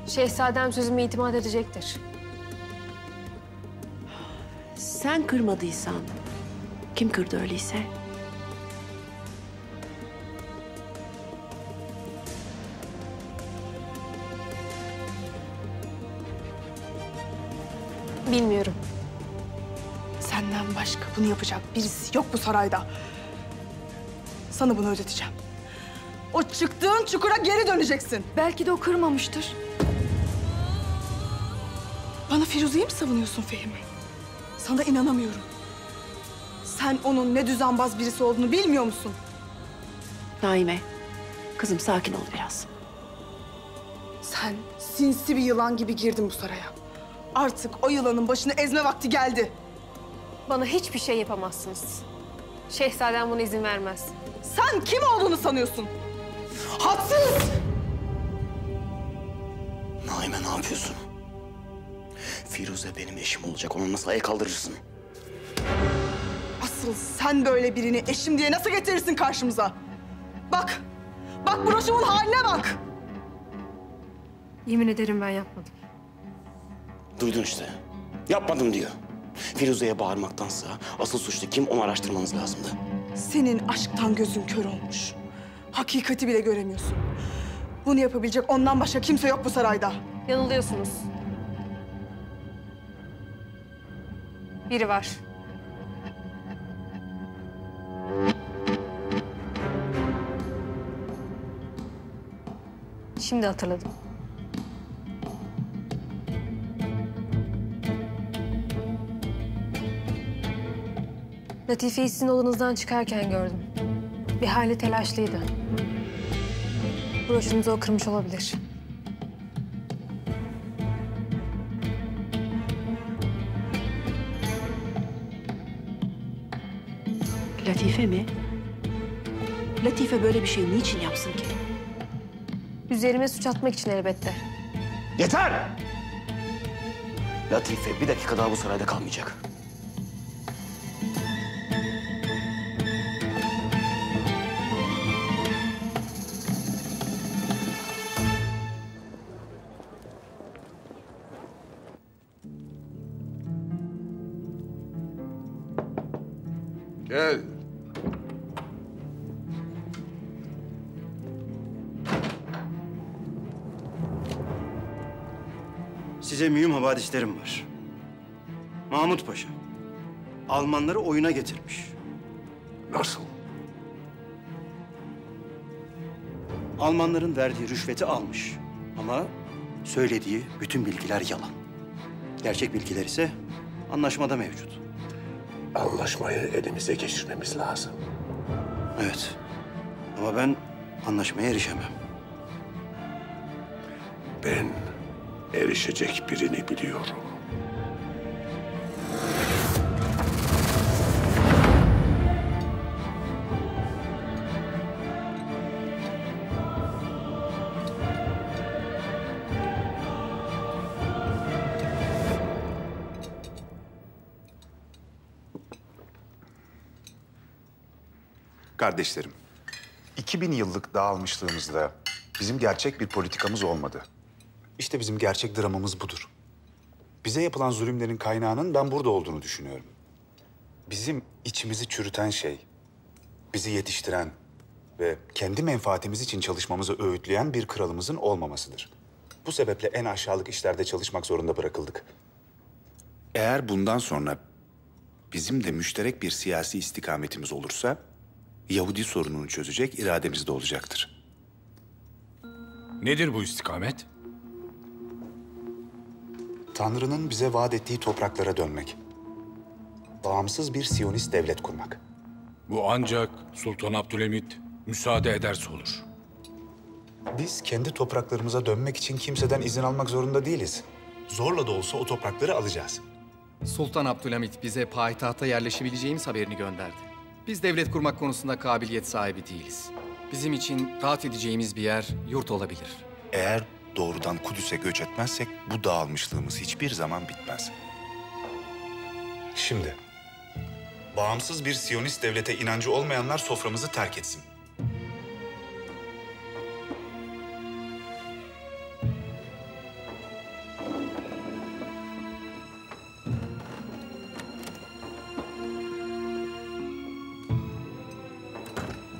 Şehzadem sözüme itimat edecektir. Sen kırmadıysan kim kırdı öyleyse? Yapacak birisi yok bu sarayda. Sana bunu ödeteceğim. O çıktığın çukura geri döneceksin. Belki de o kırmamıştır. Bana Firuze'yi mi savunuyorsun Fehmi? Sana inanamıyorum. Sen onun ne düzenbaz birisi olduğunu bilmiyor musun? Naime, kızım sakin ol biraz. Sen sinsi bir yılan gibi girdin bu saraya. Artık o yılanın başını ezme vakti geldi. Bana hiçbir şey yapamazsınız. Şehzadem buna izin vermez. Sen kim olduğunu sanıyorsun? Hadsiz! Naime ne yapıyorsun? Firuze benim eşim olacak. Ona nasıl el kaldırırsın? Asıl sen böyle birini eşim diye nasıl getirirsin karşımıza? Bak, bak broşumun haline bak. Yemin ederim ben yapmadım. Duydun işte. Yapmadım diyor. Firuze'ye bağırmaktansa asıl suçlu kim onu araştırmanız lazımdı. Senin aşktan gözün kör olmuş. Hakikati bile göremiyorsun. Bunu yapabilecek ondan başka kimse yok bu sarayda. Yanılıyorsunuz. Biri var. Şimdi hatırladım. Latife'yi sizin odanızdan çıkarken gördüm. Bir hayli telaşlıydı. Broşunuzu o kırmış olabilir. Latife mi? Latife böyle bir şey niçin yapsın ki? Üzerime suç atmak için elbette. Yeter! Latife bir dakika daha bu sarayda kalmayacak. Size mühim havadislerim var. Mahmut Paşa, Almanları oyuna getirmiş. Nasıl? Almanların verdiği rüşveti almış. Ama söylediği bütün bilgiler yalan. Gerçek bilgiler ise anlaşmada mevcut. Anlaşmayı elimize geçirmemiz lazım. Evet. Ama ben anlaşmaya erişemem. Ben erişecek birini biliyorum. Kardeşlerim, 2000 yıllık dağılmışlığımızda bizim gerçek bir politikamız olmadı. İşte bizim gerçek dramamız budur. Bize yapılan zulümlerin kaynağının ben burada olduğunu düşünüyorum. Bizim içimizi çürüten şey, bizi yetiştiren ve kendi menfaatimiz için çalışmamızı öğütleyen bir kralımızın olmamasıdır. Bu sebeple en aşağılık işlerde çalışmak zorunda bırakıldık. Eğer bundan sonra bizim de müşterek bir siyasi istikametimiz olursa Yahudi sorununu çözecek irademiz de olacaktır. Nedir bu istikamet? Tanrı'nın bize vaat ettiği topraklara dönmek. Bağımsız bir Siyonist devlet kurmak. Bu ancak Sultan Abdülhamit müsaade ederse olur. Biz kendi topraklarımıza dönmek için kimseden izin almak zorunda değiliz. Zorla da olsa o toprakları alacağız. Sultan Abdülhamit bize payitahta yerleşebileceğimiz haberini gönderdi. Biz devlet kurmak konusunda kabiliyet sahibi değiliz. Bizim için rahat edeceğimiz bir yer yurt olabilir. Eğer doğrudan Kudüs'e göç etmezsek bu dağılmışlığımız hiçbir zaman bitmez. Şimdi, bağımsız bir Siyonist devlete inancı olmayanlar soframızı terk etsin.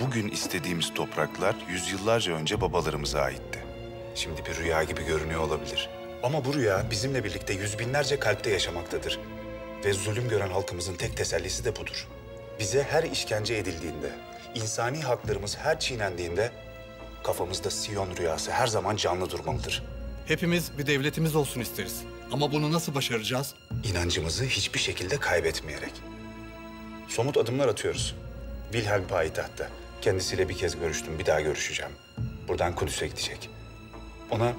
Bugün istediğimiz topraklar yüzyıllarca önce babalarımıza aitti. Şimdi bir rüya gibi görünüyor olabilir. Ama bu rüya bizimle birlikte yüz binlerce kalpte yaşamaktadır. Ve zulüm gören halkımızın tek tesellisi de budur. Bize her işkence edildiğinde, insani haklarımız her çiğnendiğinde kafamızda Siyon rüyası her zaman canlı durmalıdır. Hepimiz bir devletimiz olsun isteriz. Ama bunu nasıl başaracağız? İnancımızı hiçbir şekilde kaybetmeyerek. Somut adımlar atıyoruz. Wilhelm payitahtta. Kendisiyle bir kez görüştüm, bir daha görüşeceğim. Buradan Kudüs'e gidecek. Ona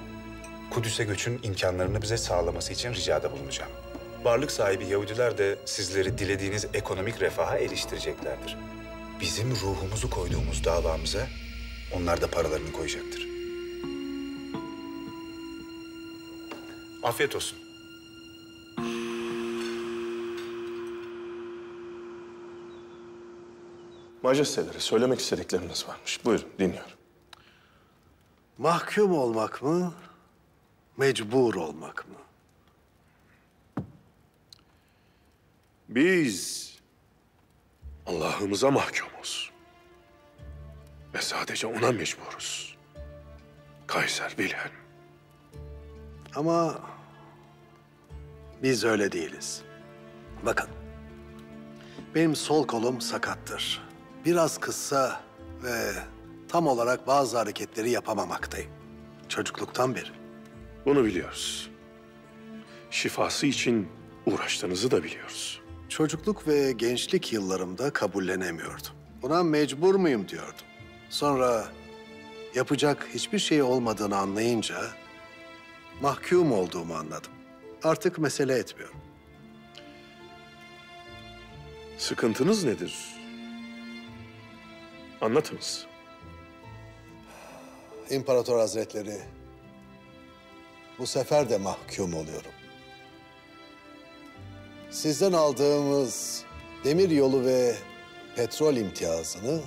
Kudüs'e göçün imkanlarını bize sağlaması için ricada bulunacağım. Varlık sahibi Yahudiler de sizleri dilediğiniz ekonomik refaha eriştireceklerdir. Bizim ruhumuzu koyduğumuz davamıza onlar da paralarını koyacaktır. Afiyet olsun. Majesteleri söylemek istedikleriniz varmış. Buyurun dinliyorum. Mahkum olmak mı, mecbur olmak mı? Biz Allah'ımıza mahkumuz. Ve sadece ona mecburuz. Kaiser Wilhelm. Ama biz öyle değiliz. Bakın, benim sol kolum sakattır. Biraz kısa ve tam olarak bazı hareketleri yapamamaktayım. Çocukluktan beri. Bunu biliyoruz. Şifası için uğraştığınızı da biliyoruz. Çocukluk ve gençlik yıllarımda kabullenemiyordum. Buna mecbur muyum diyordum. Sonra yapacak hiçbir şey olmadığını anlayınca mahkum olduğumu anladım. Artık mesele etmiyorum. Sıkıntınız nedir? Anlatınız. İmparator Hazretleri, bu sefer de mahkum oluyorum. Sizden aldığımız demir yolu ve petrol imtiyazını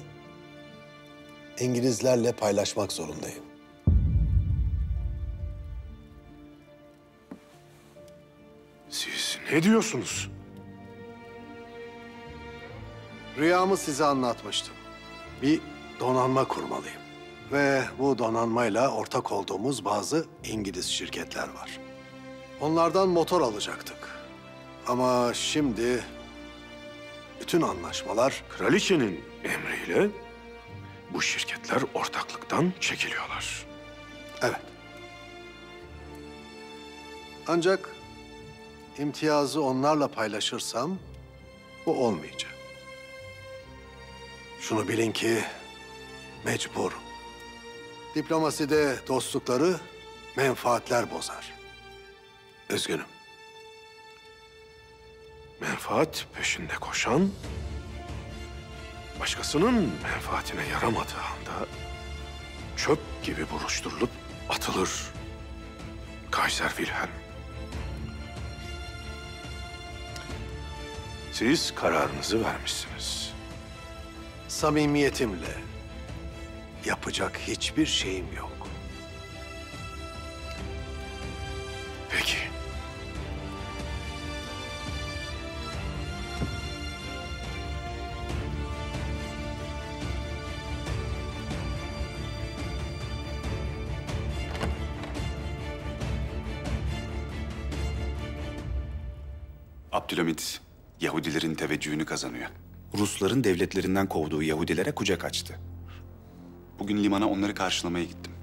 İngilizlerle paylaşmak zorundayım. Siz ne diyorsunuz? Rüyamı size anlatmıştım. Bir donanma kurmalıyım. Ve bu donanmayla ortak olduğumuz bazı İngiliz şirketler var. Onlardan motor alacaktık. Ama şimdi bütün anlaşmalar Kraliçenin emriyle bu şirketler ortaklıktan çekiliyorlar. Evet. Ancak imtiyazı onlarla paylaşırsam bu olmayacak. Şunu bilin ki mecburum. Diplomaside dostlukları menfaatler bozar. Üzgünüm. Menfaat peşinde koşan, başkasının menfaatine yaramadığı anda çöp gibi buruşturulup atılır. Kaiser Wilhelm. Siz kararınızı vermişsiniz. Samimiyetimle Yapacak hiçbir şeyim yok. Peki. Abdülhamit Yahudilerin teveccühünü kazanıyor. Rusların devletlerinden kovduğu Yahudilere kucak açtı. Bugün limana onları karşılamaya gittim.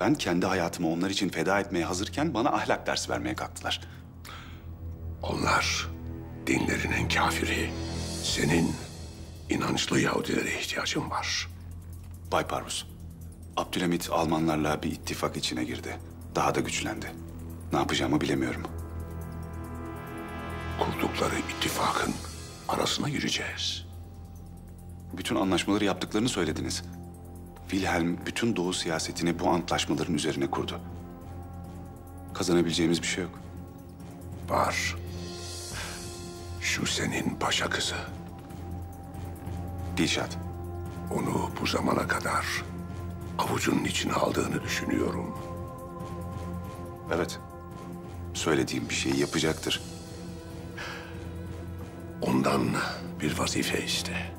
Ben kendi hayatımı onlar için feda etmeye hazırken bana ahlak dersi vermeye kalktılar. Onlar dinlerinin kafiri. Senin inançlı Yahudilere ihtiyacın var. Bay Parvus, Abdülhamit Almanlarla bir ittifak içine girdi. Daha da güçlendi. Ne yapacağımı bilemiyorum. Kurdukları ittifakın arasına gireceğiz. Bütün anlaşmaları yaptıklarını söylediniz. Wilhelm bütün Doğu siyasetini bu antlaşmaların üzerine kurdu. Kazanabileceğimiz bir şey yok. Var. Şu senin paşa kızı. Dilşat. Onu bu zamana kadar avucunun içine aldığını düşünüyorum. Evet. Söylediğim bir şeyi yapacaktır. Ondan bir vazife iste.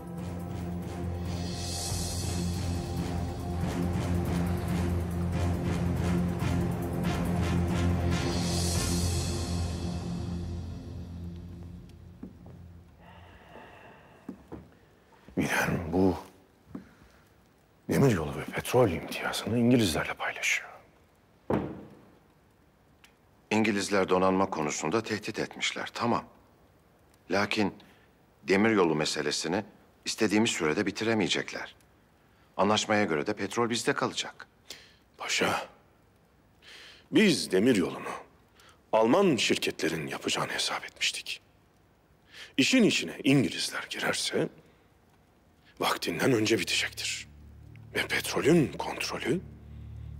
Bu demiryolu ve petrol imtiyazını İngilizlerle paylaşıyor. İngilizler donanma konusunda tehdit etmişler, tamam. Lakin demiryolu meselesini istediğimiz sürede bitiremeyecekler. Anlaşmaya göre de petrol bizde kalacak. Paşa, biz demiryolunu Alman şirketlerin yapacağını hesap etmiştik. İşin içine İngilizler girerse vaktinden önce bitecektir. Ve petrolün kontrolü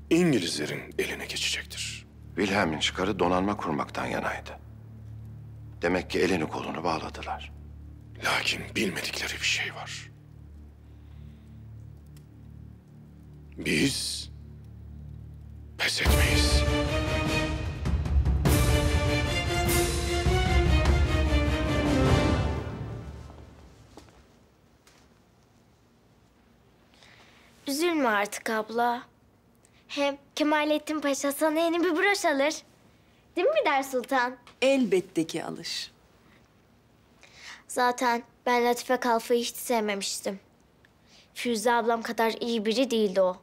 İngilizlerin eline geçecektir. Wilhelm'in çıkarı donanma kurmaktan yanaydı. Demek ki elini kolunu bağladılar. Lakin bilmedikleri bir şey var. Biz pes etmeyiz. Üzülme artık abla. Hem Kemalettin Paşa sana yeni bir broş alır. Değil mi Der Sultan? Elbette ki alır. Zaten ben Latife Kalfa'yı hiç sevmemiştim. Firuze ablam kadar iyi biri değildi o.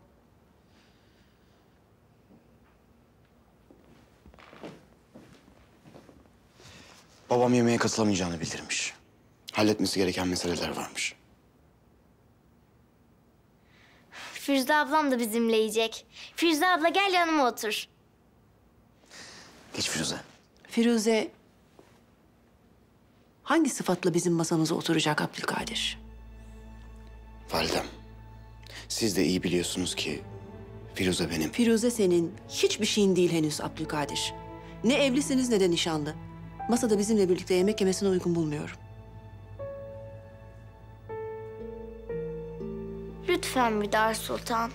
Babam yemeğe katılamayacağını bildirmiş. Halletmesi gereken meseleler varmış. Firuze ablam da bizimle yiyecek. Firuze abla gel yanıma otur. Geç Firuze. Firuze hangi sıfatla bizim masamıza oturacak Abdülkadir? Validem, siz de iyi biliyorsunuz ki Firuze benim. Firuze senin hiçbir şeyin değil henüz Abdülkadir. Ne evlisiniz ne de nişanlı. Masada bizimle birlikte yemek yemesine uygun bulmuyorum. Lütfen Müder Sultan.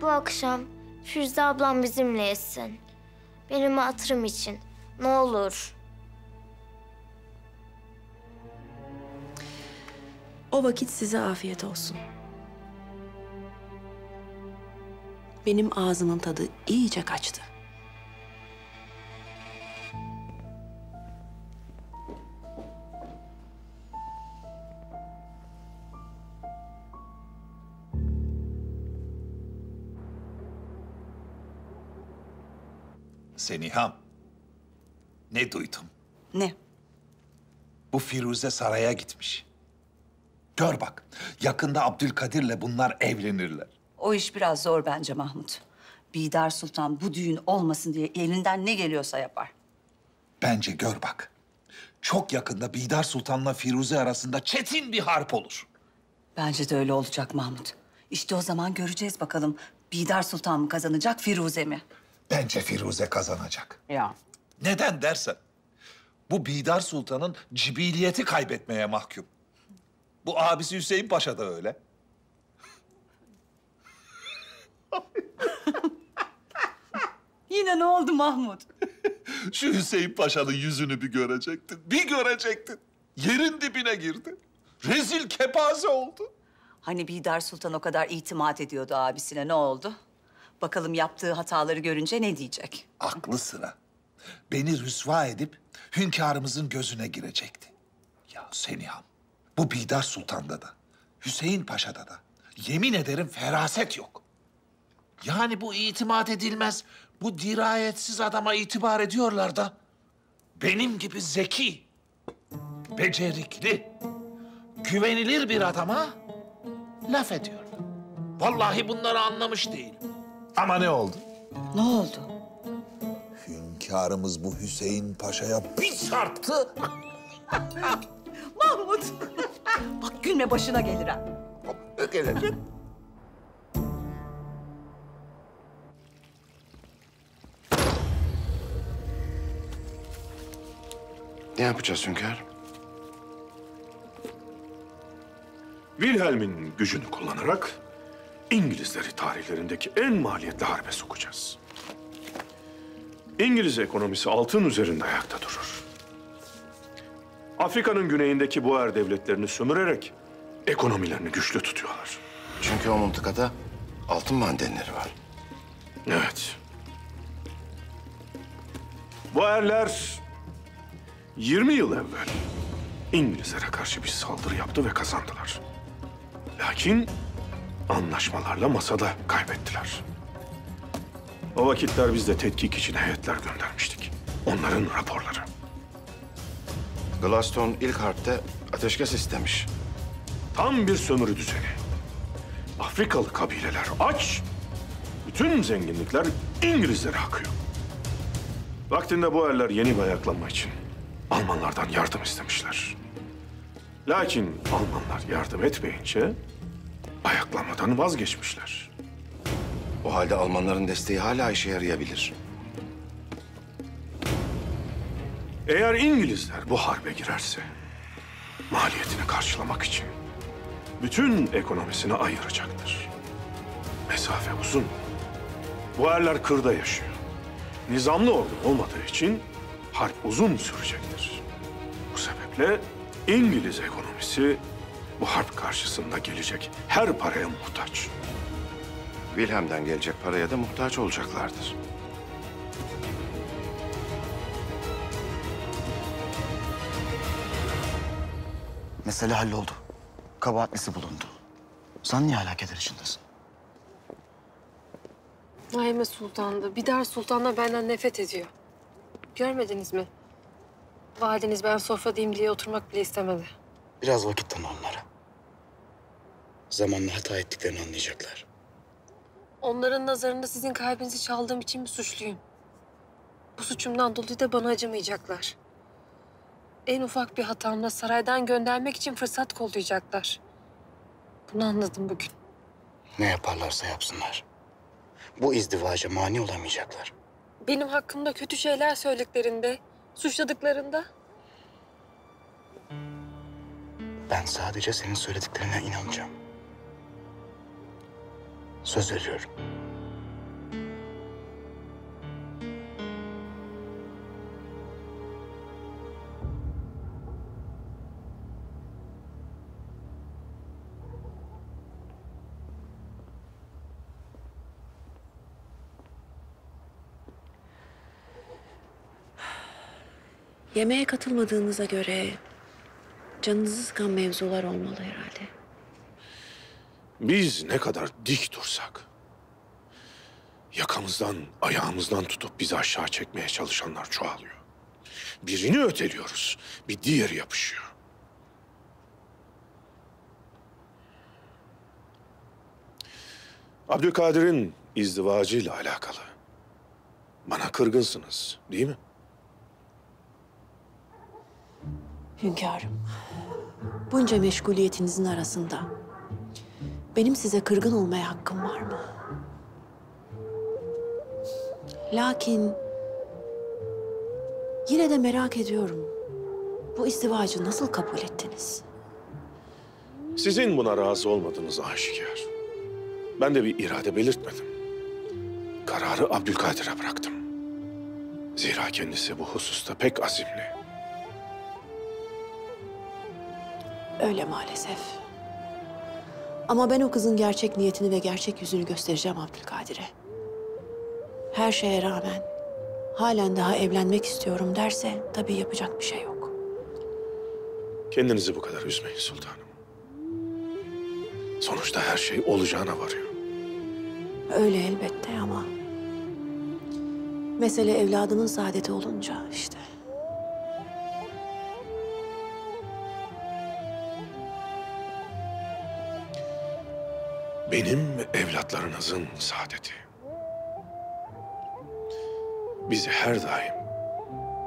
Bu akşam Firuze ablam bizimle yesin. Benim hatırım için. Ne olur. O vakit size afiyet olsun. Benim ağzımın tadı iyice kaçtı. Seniham. Ne duydum? Ne? Bu Firuze saraya gitmiş. Gör bak, yakında Abdülkadir'le bunlar evlenirler. O iş biraz zor bence Mahmut. Bidar Sultan bu düğün olmasın diye elinden ne geliyorsa yapar. Bence gör bak. Çok yakında Bidar Sultan'la Firuze arasında çetin bir harp olur. Bence de öyle olacak Mahmut. İşte o zaman göreceğiz bakalım Bidar Sultan mı kazanacak Firuze mi? Bence Firuze kazanacak. Ya. Neden dersen, bu Bidar Sultan'ın cibiliyeti kaybetmeye mahkum. Bu abisi Hüseyin Paşa da öyle. Yine ne oldu Mahmut? Şu Hüseyin Paşa'nın yüzünü bir görecektin. Bir görecektin. Yerin dibine girdi. Rezil kepaze oldu. Hani Bidar Sultan o kadar itimat ediyordu abisine ne oldu? Bakalım yaptığı hataları görünce ne diyecek? Aklı sıra. Beni rüsva edip hünkârımızın gözüne girecekti. Ya Seniham, bu Bidar Sultan'da da, Hüseyin Paşa'da da yemin ederim feraset yok. Yani bu itimat edilmez, bu dirayetsiz adama itibar ediyorlar da benim gibi zeki, becerikli, güvenilir bir adama laf ediyor. Vallahi bunları anlamış değil. Ama ne oldu? Ne oldu? Hünkârımız bu Hüseyin Paşa'ya bir çarptı. Mahmut. Bak gülme başına gelir ha. Gelir. Ne yapacağız hünkâr? Wilhelm'in gücünü kullanarak İngilizleri tarihlerindeki en maliyetli harbe sokacağız. İngiliz ekonomisi altın üzerinde ayakta durur. Afrika'nın güneyindeki Boer devletlerini sömürerek ekonomilerini güçlü tutuyorlar. Çünkü o mıntıkada altın madenleri var. Evet. Boerler 20 yıl evvel İngilizlere karşı bir saldırı yaptı ve kazandılar. Lakin anlaşmalarla masada kaybettiler. O vakitler biz de tetkik için heyetler göndermiştik. Onların raporları. Glaston ilk harpte ateşkes istemiş. Tam bir sömürü düzeni. Afrikalı kabileler aç, bütün zenginlikler İngilizlere akıyor. Vaktinde bu erler yeni bir ayaklanma için Almanlardan yardım istemişler. Lakin Almanlar yardım etmeyince ayaklanmadan vazgeçmişler. O halde Almanların desteği hala işe yarayabilir. Eğer İngilizler bu harbe girerse maliyetini karşılamak için bütün ekonomisini ayıracaktır. Mesafe uzun. Bu erler kırda yaşıyor. Nizamlı ordu olmadığı için harp uzun sürecektir. Bu sebeple İngiliz ekonomisi bu harp karşısında gelecek her paraya muhtaç. Wilhelm'den gelecek paraya da muhtaç olacaklardır. Mesele halloldu. Kabahatlisi bulundu. Sen niye hala keder içindesin? Naime Sultan da, Bidar Sultan da benden nefret ediyor. Görmediniz mi? Valideniz ben sofradayım diye oturmak bile istemedi. Biraz vakit tanı onlara. Zamanla hata ettiklerini anlayacaklar. Onların nazarında sizin kalbinizi çaldığım için bir suçluyum. Bu suçumdan dolayı da bana acımayacaklar. En ufak bir hatamla saraydan göndermek için fırsat kollayacaklar. Bunu anladım bugün. Ne yaparlarsa yapsınlar. Bu izdivaca mani olamayacaklar. Benim hakkımda kötü şeyler söylediklerinde, suçladıklarında Ben sadece senin söylediklerine inanacağım. Söz veriyorum. Yemeğe katılmadığınıza göre canınızı sıkan mevzular olmalı herhalde. Biz ne kadar dik dursak, yakamızdan, ayağımızdan tutup bizi aşağı çekmeye çalışanlar çoğalıyor. Birini öteliyoruz, bir diğeri yapışıyor. Abdülkadir'in izdivacıyla alakalı. Bana kırgınsınız, değil mi? Hünkârım, bunca meşguliyetinizin arasında benim size kırgın olmaya hakkım var mı? Lakin yine de merak ediyorum. Bu izdivacı nasıl kabul ettiniz? Sizin buna razı olmadığınız aşikar. Ben de bir irade belirtmedim. Kararı Abdülkadir'e bıraktım. Zira kendisi bu hususta pek azimli. Öyle maalesef. Ama ben o kızın gerçek niyetini ve gerçek yüzünü göstereceğim Abdülkadir'e. Her şeye rağmen halen daha evlenmek istiyorum derse tabii yapacak bir şey yok. Kendinizi bu kadar üzmeyin sultanım. Sonuçta her şey olacağına varıyor. Öyle elbette ama mesele evladımın saadeti olunca işte. Benim ve evlatlarınızın saadeti. Bizi her daim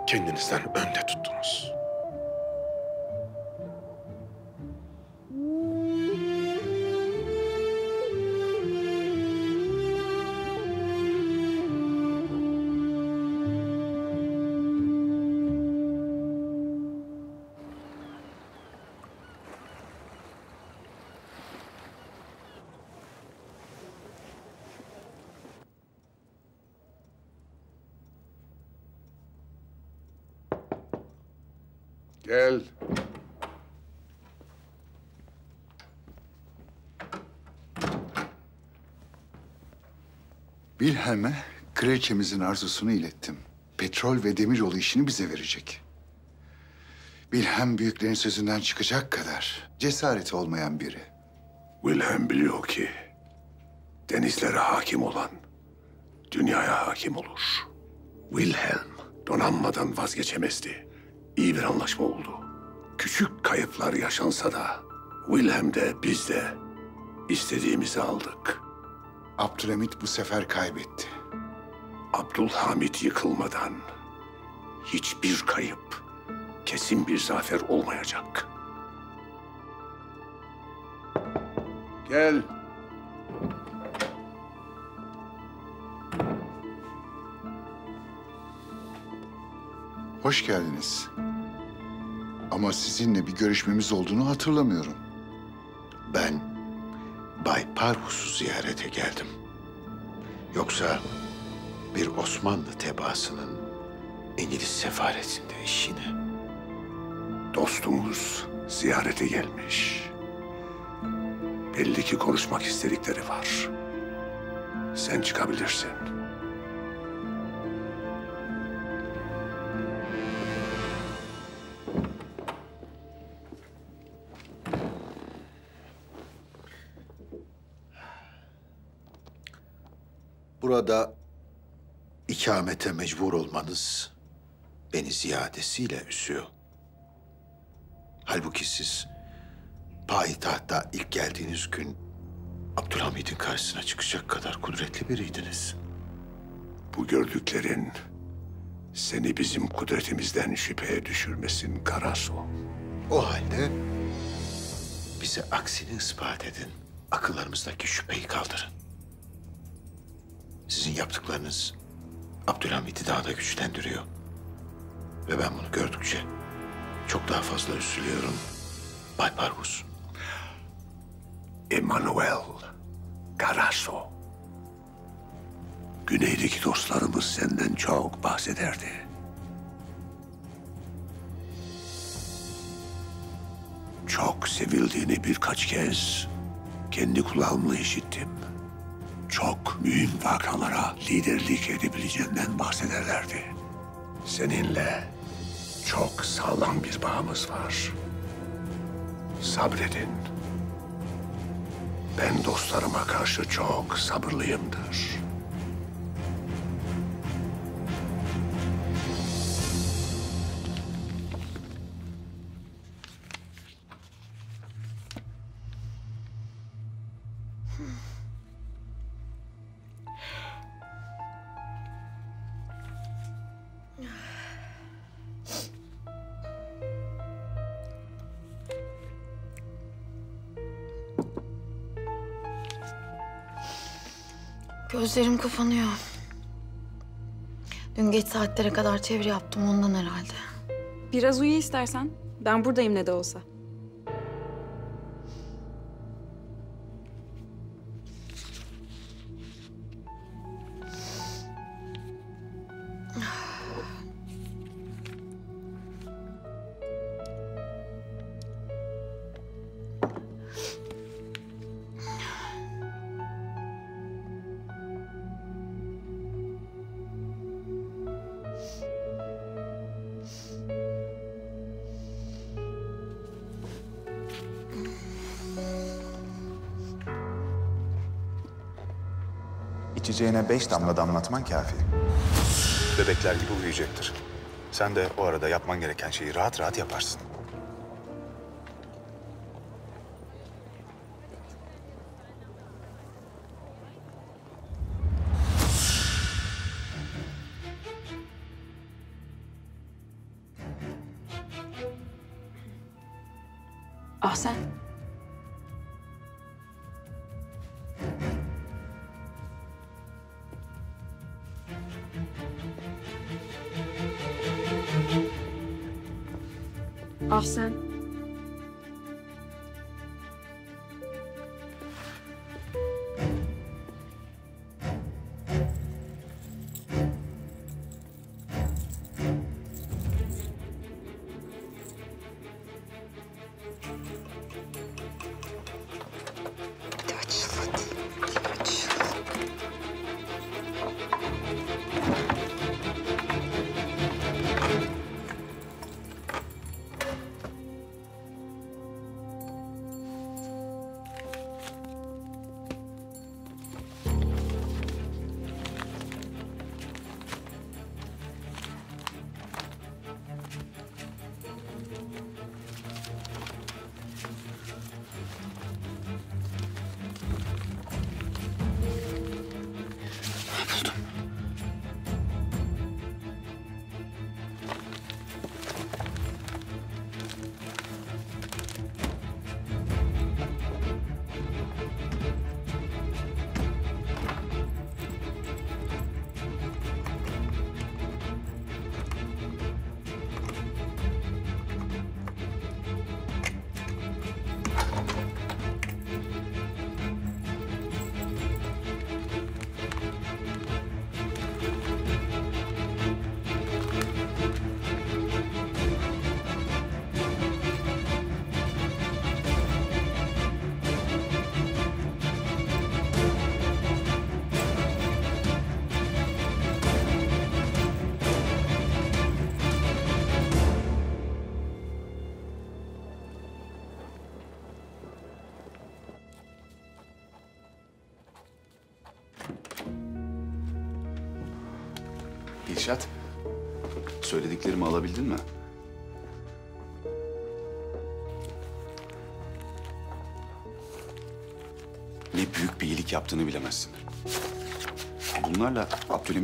kendinizden önde tuttunuz. Gel. Wilhelm'e kraliçemizin arzusunu ilettim. Petrol ve demiryolu işini bize verecek. Wilhelm büyüklerin sözünden çıkacak kadar cesareti olmayan biri. Wilhelm biliyor ki denizlere hakim olan dünyaya hakim olur. Wilhelm donanmadan vazgeçemezdi. İyi bir anlaşma oldu. Küçük kayıplar yaşansa da Wilhelm de biz de istediğimizi aldık. Abdülhamit bu sefer kaybetti. Abdülhamit yıkılmadan hiçbir kayıp, kesin bir zafer olmayacak. Gel. Hoş geldiniz. Ama sizinle bir görüşmemiz olduğunu hatırlamıyorum. Ben Bay Parhus'u ziyarete geldim. Yoksa bir Osmanlı tebaasının İngiliz sefaretinde işine. Dostumuz ziyarete gelmiş. Belli ki konuşmak istedikleri var. Sen çıkabilirsin. İkamete mecbur olmanız beni ziyadesiyle üzüyor. Halbuki siz payitahta ilk geldiğiniz gün Abdülhamid'in karşısına çıkacak kadar kudretli biriydiniz. Bu gördüklerin seni bizim kudretimizden şüpheye düşürmesin Karasu. O halde bize aksini ispat edin. Akıllarımızdaki şüpheyi kaldırın. Sizin yaptıklarınız Abdülhamid'i daha da güçlendiriyor. Ve ben bunu gördükçe çok daha fazla üzülüyorum. Bay Parvus. Emanuel Karasu. Güneydeki dostlarımız senden çok bahsederdi. Çok sevildiğini birkaç kez kendi kulağımla işittim. Çok mühim vakalara liderlik edebileceğinden bahsederlerdi. Seninle çok sağlam bir bağımız var. Sabredin. Ben dostlarıma karşı çok sabırlıyımdır. Gözlerim kapanıyor. Dün geç saatlere kadar çeviri yaptım ondan herhalde. Biraz uyu istersen. Ben buradayım ne de olsa. İçeceğine beş damla damlatman kafi. Bebekler gibi uyuyacaktır. Sen de o arada yapman gereken şeyi rahat rahat yaparsın.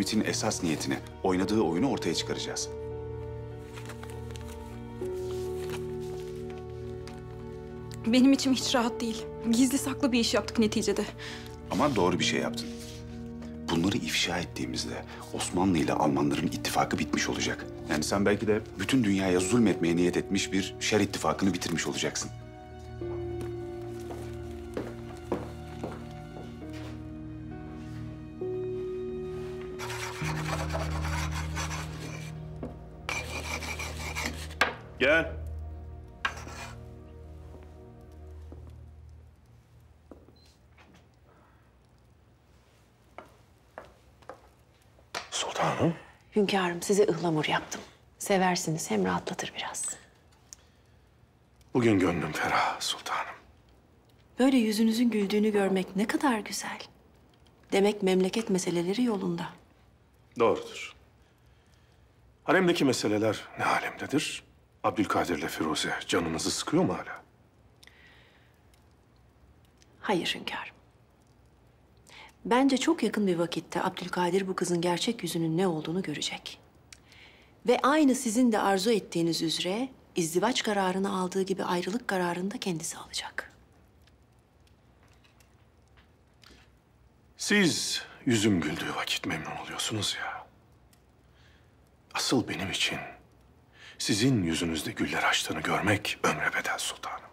Abdülhamit'in esas niyetini, oynadığı oyunu ortaya çıkaracağız. Benim içim hiç rahat değil. Gizli saklı bir iş yaptık neticede. Ama doğru bir şey yaptın. Bunları ifşa ettiğimizde Osmanlı ile Almanların ittifakı bitmiş olacak. Yani sen belki de bütün dünyaya zulmetmeye niyet etmiş bir şer ittifakını bitirmiş olacaksın. Hünkârım size ıhlamur yaptım. Seversiniz hem rahatlatır biraz. Bugün gönlüm ferah sultanım. Böyle yüzünüzün güldüğünü görmek ne kadar güzel. Demek memleket meseleleri yolunda. Doğrudur. Haremdeki meseleler ne alemdedir? Abdülkadir ile Firuze canınızı sıkıyor mu hala? Hayır hünkârım. Bence çok yakın bir vakitte Abdülkadir bu kızın gerçek yüzünün ne olduğunu görecek. Ve aynı sizin de arzu ettiğiniz üzere izdivaç kararını aldığı gibi ayrılık kararını da kendisi alacak. Siz yüzüm güldüğü vakit memnun oluyorsunuz ya. Asıl benim için sizin yüzünüzde güller açtığını görmek ömre bedel sultanım.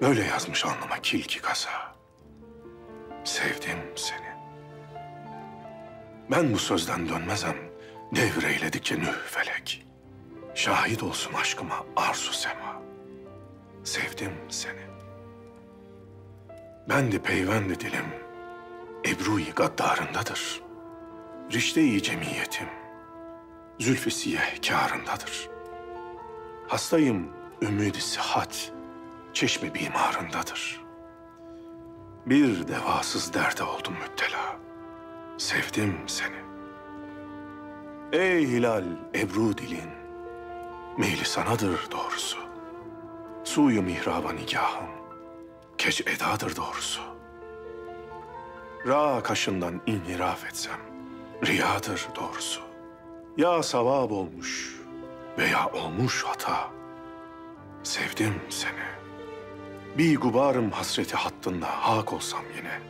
Böyle yazmış alnıma kilki kasa. Sevdim seni. Ben bu sözden dönmezem Devreyledikçe nüh felek. Şahit olsun aşkıma arzu sema. Sevdim seni. Ben de peyvendi dilim. Ebru-i gaddarındadır. Rişte-i cemiyetim. Zülfü siyeh kârındadır. Hastayım ümidi sıhhat. Çeşmi bimarındadır. Bir devasız derde oldum müptela. Sevdim seni. Ey hilal ebru dilin, meyli sanadır doğrusu. Suyu mihraba nikahım, keç edadır doğrusu. Ra kaşından inhiraf etsem, riyadır doğrusu. Ya savab olmuş veya olmuş hata. Sevdim seni. Bir gubarım hasreti hattında hak olsam yine.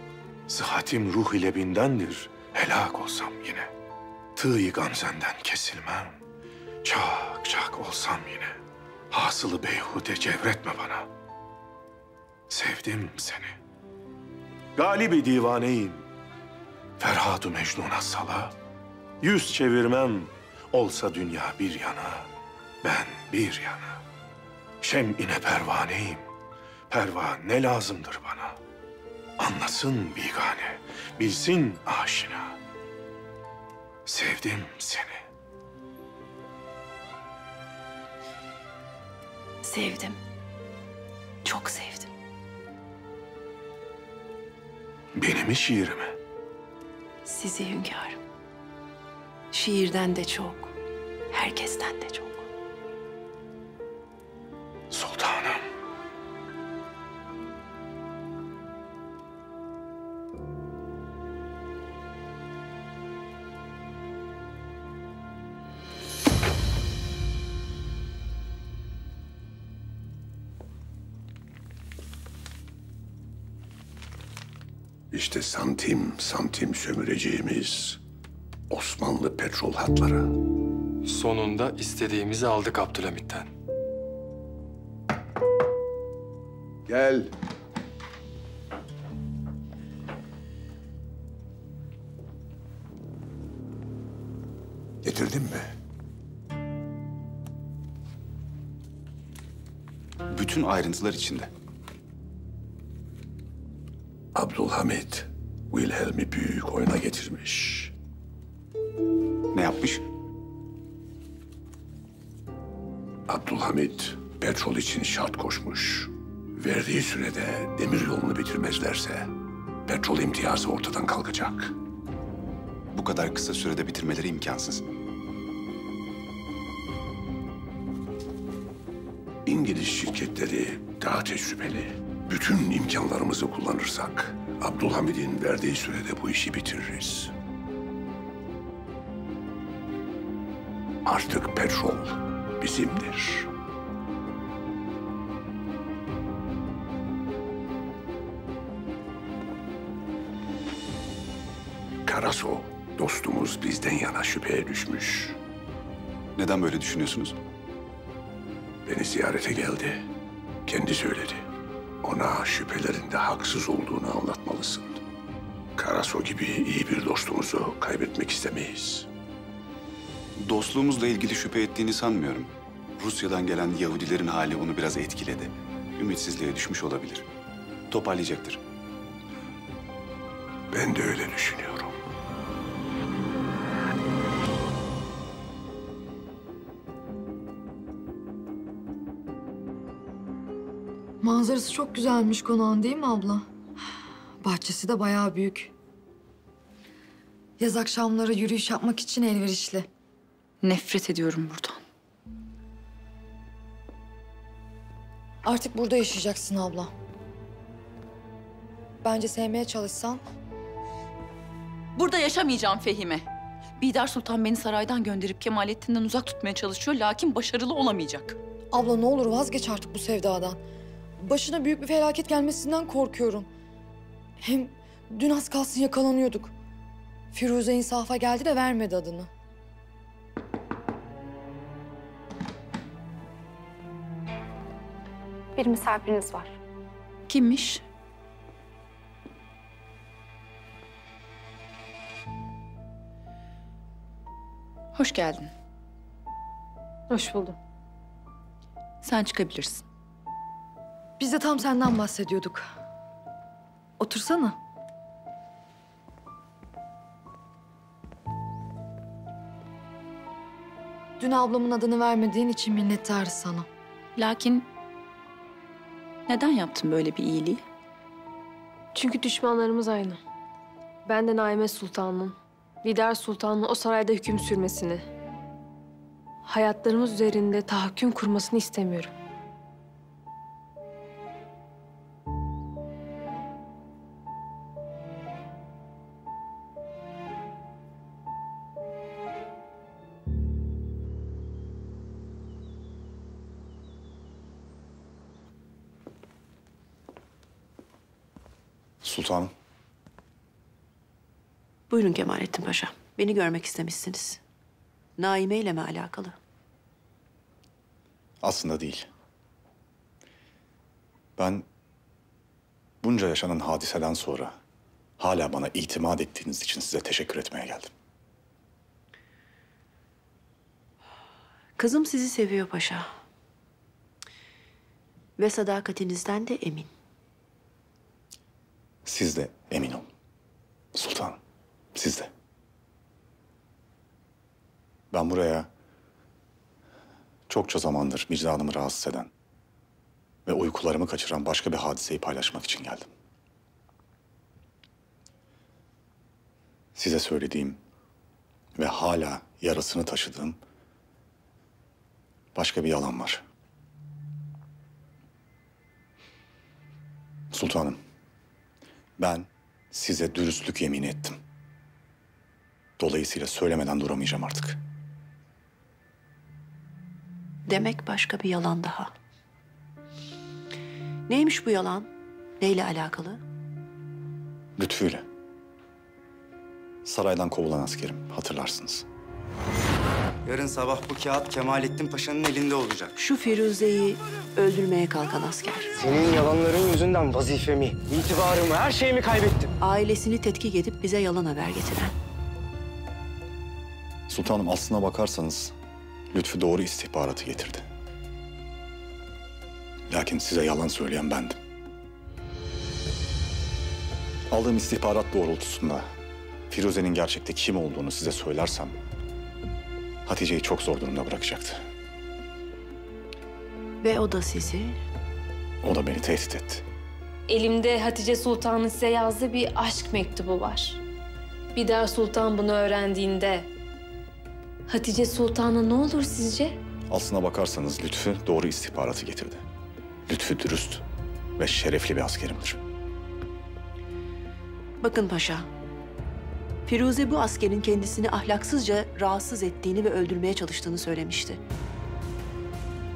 Sıhhatim ruh ile bindendir, helak olsam yine. Tığ gamzenden kesilmem. Çak çak olsam yine. Hasılı beyhude cevretme bana. Sevdim seni. Galibi divaneyim. Ferhatu Mecnun'a sala. Yüz çevirmem. Olsa dünya bir yana. Ben bir yana. Şem'ine pervaneyim. Pervane lazımdır bana. Anlasın bigane, bilsin aşina. Sevdim seni. Sevdim. Çok sevdim. Beni mi şiirimi? Sizi hünkârım. Şiirden de çok, herkesten de çok. Sultanım. İşte santim santim sömüreceğimiz Osmanlı petrol hatları. Sonunda istediğimizi aldık Abdülhamit'ten. Gel. Getirdin mi? Bütün ayrıntılar içinde. Abdülhamit Wilhelm'i büyük oyuna getirmiş. Ne yapmış? Abdülhamit petrol için şart koşmuş. Verdiği sürede demir yolunu bitirmezlerse petrol imtiyazı ortadan kalkacak. Bu kadar kısa sürede bitirmeleri imkansız. İngiliz şirketleri daha tecrübeli. Bütün imkanlarımızı kullanırsak Abdülhamid'in verdiği sürede bu işi bitiririz. Artık petrol bizimdir. Karaso, dostumuz bizden yana şüpheye düşmüş. Neden böyle düşünüyorsunuz? Beni ziyarete geldi. Kendi söyledi. Ona şüphelerinde haksız olduğunu anlatmalısın. Karaso gibi iyi bir dostumuzu kaybetmek istemeyiz. Dostluğumuzla ilgili şüphe ettiğini sanmıyorum. Rusya'dan gelen Yahudilerin hali onu biraz etkiledi. Ümitsizliğe düşmüş olabilir. Toparlayacaktır. Ben de öyle düşünüyorum. Manzarası çok güzelmiş konağın değil mi abla? Bahçesi de bayağı büyük. Yaz akşamları yürüyüş yapmak için elverişli. Nefret ediyorum buradan. Artık burada yaşayacaksın abla. Bence sevmeye çalışsan Burada yaşamayacağım Fehime. Bidar Sultan beni saraydan gönderip Kemalettin'den uzak tutmaya çalışıyor lakin başarılı olamayacak. Abla ne olur vazgeç artık bu sevdadan. Başına büyük bir felaket gelmesinden korkuyorum. Hem dün az kalsın yakalanıyorduk. Firuze insafa geldi de vermedi adını. Bir misafiriniz var. Kimmiş? Hoş geldin. Hoş buldum. Sen çıkabilirsin. Biz de tam senden bahsediyorduk. Otursana. Dün ablamın adını vermediğin için minnettarız sana. Lakin neden yaptın böyle bir iyiliği? Çünkü düşmanlarımız aynı. Ben de Naime Sultan'ın, Vidar Sultan'ın o sarayda hüküm sürmesini, hayatlarımız üzerinde tahakküm kurmasını istemiyorum. Sultanım. Buyurun Kemalettin Paşa. Beni görmek istemişsiniz. Naime ile mi alakalı? Aslında değil. Ben bunca yaşanan hadiseden sonra hala bana itimat ettiğiniz için size teşekkür etmeye geldim. Kızım sizi seviyor paşa. Ve sadakatinizden de emin. Siz de emin olun. Sultanım, siz de. Ben buraya çokça zamandır vicdanımı rahatsız eden ve uykularımı kaçıran başka bir hadiseyi paylaşmak için geldim. Size söylediğim ve hala yarasını taşıdığım başka bir yalan var. Sultanım, ben size dürüstlük yemini ettim. Dolayısıyla söylemeden duramayacağım artık. Demek başka bir yalan daha. Neymiş bu yalan? Neyle alakalı? Lütfüyle. Saraydan kovulan askerim, hatırlarsınız. Yarın sabah bu kağıt Kemalettin Paşa'nın elinde olacak. Şu Firuze'yi öldürmeye kalkan asker. Senin yalanların yüzünden vazifemi, itibarımı, her şeyimi kaybettim. Ailesini tetkik edip bize yalan haber getiren. Sultanım aslına bakarsanız Lütfü doğru istihbaratı getirdi. Lakin size yalan söyleyen bendim. Aldığım istihbarat doğrultusunda Firuze'nin gerçekte kim olduğunu size söylersem Hatice'yi çok zor durumda bırakacaktı. Ve o da sizi O da beni tehdit etti. Elimde Hatice Sultan'ın size yazdığı bir aşk mektubu var. Bidar Sultan bunu öğrendiğinde Hatice Sultan'a ne olur sizce? Aslına bakarsanız Lütfü doğru istihbaratı getirdi. Lütfü dürüst ve şerefli bir askerimdir. Bakın paşa. Firuze bu askerin kendisini ahlaksızca rahatsız ettiğini ve öldürmeye çalıştığını söylemişti.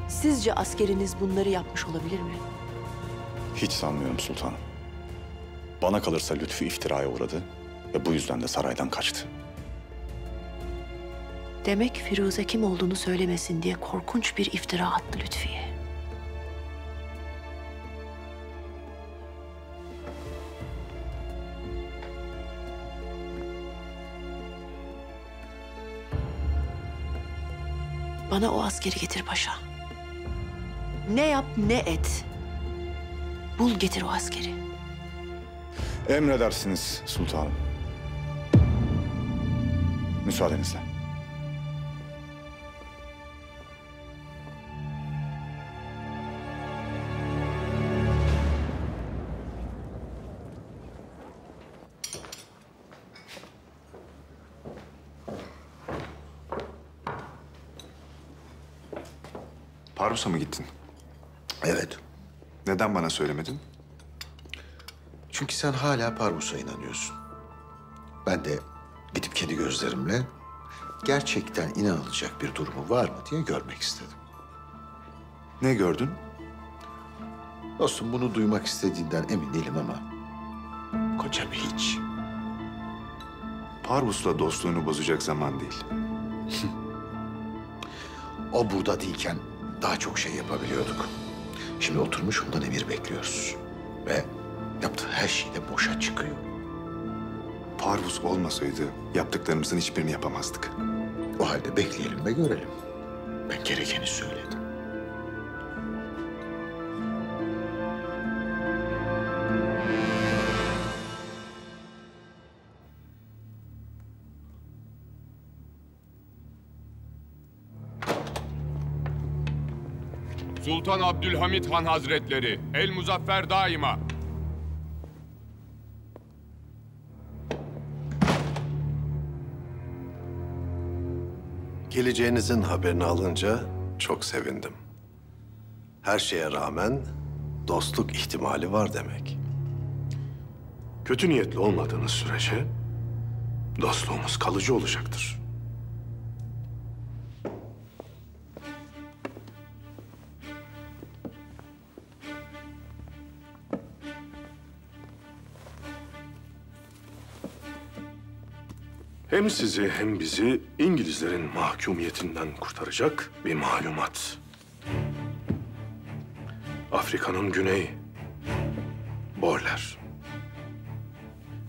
Sizce askeriniz bunları yapmış olabilir mi? Hiç sanmıyorum sultanım. Bana kalırsa Lütfü iftiraya uğradı ve bu yüzden de saraydan kaçtı. Demek Firuze kim olduğunu söylemesin diye korkunç bir iftira attı Lütfiye. Bana o askeri getir paşa. Ne yap ne et. Bul getir o askeri. Emredersiniz sultanım. Müsaadenizle. Parvus'a mı gittin? Evet. Neden bana söylemedin? Çünkü sen hala Parvus'a inanıyorsun. Ben de gidip kendi gözlerimle gerçekten inanılacak bir durumu var mı diye görmek istedim. Ne gördün? Dostum bunu duymak istediğinden emin değilim ama koca bir hiç. Parvus'la dostluğunu bozacak zaman değil. O burada değilken daha çok şey yapabiliyorduk. Şimdi oturmuş ondan emir bekliyoruz. Ve yaptığı her şey de boşa çıkıyor. Parvus olmasaydı yaptıklarımızın hiçbirini yapamazdık. O halde bekleyelim ve görelim. Ben gerekeni söyledim. Sultan Abdülhamit Han Hazretleri, El Muzaffer daima. Geleceğinizin haberini alınca çok sevindim. Her şeye rağmen dostluk ihtimali var demek. Kötü niyetli olmadığınız sürece dostluğumuz kalıcı olacaktır. Hem sizi hem bizi İngilizlerin mahkumiyetinden kurtaracak bir malumat. Afrika'nın güneyi, Borler.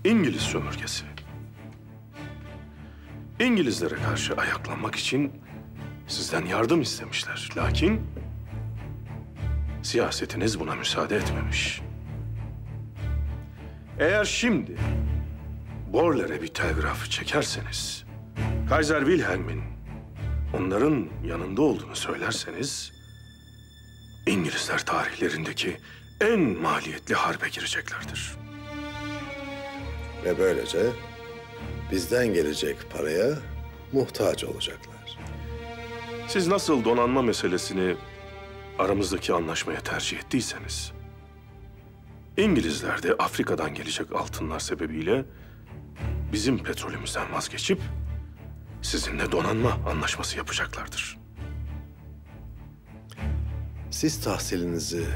İngiliz sömürgesi. İngilizlere karşı ayaklanmak için sizden yardım istemişler. Lakin siyasetiniz buna müsaade etmemiş. Eğer şimdi Borler'e bir telgraf çekerseniz, Kaiser Wilhelm'in onların yanında olduğunu söylerseniz, İngilizler tarihlerindeki en maliyetli harbe gireceklerdir. Ve böylece bizden gelecek paraya muhtaç olacaklar. Siz nasıl donanma meselesini aramızdaki anlaşmaya tercih ettiyseniz, İngilizler de Afrika'dan gelecek altınlar sebebiyle bizim petrolümüzden vazgeçip sizinle donanma anlaşması yapacaklardır. Siz tahsilinizi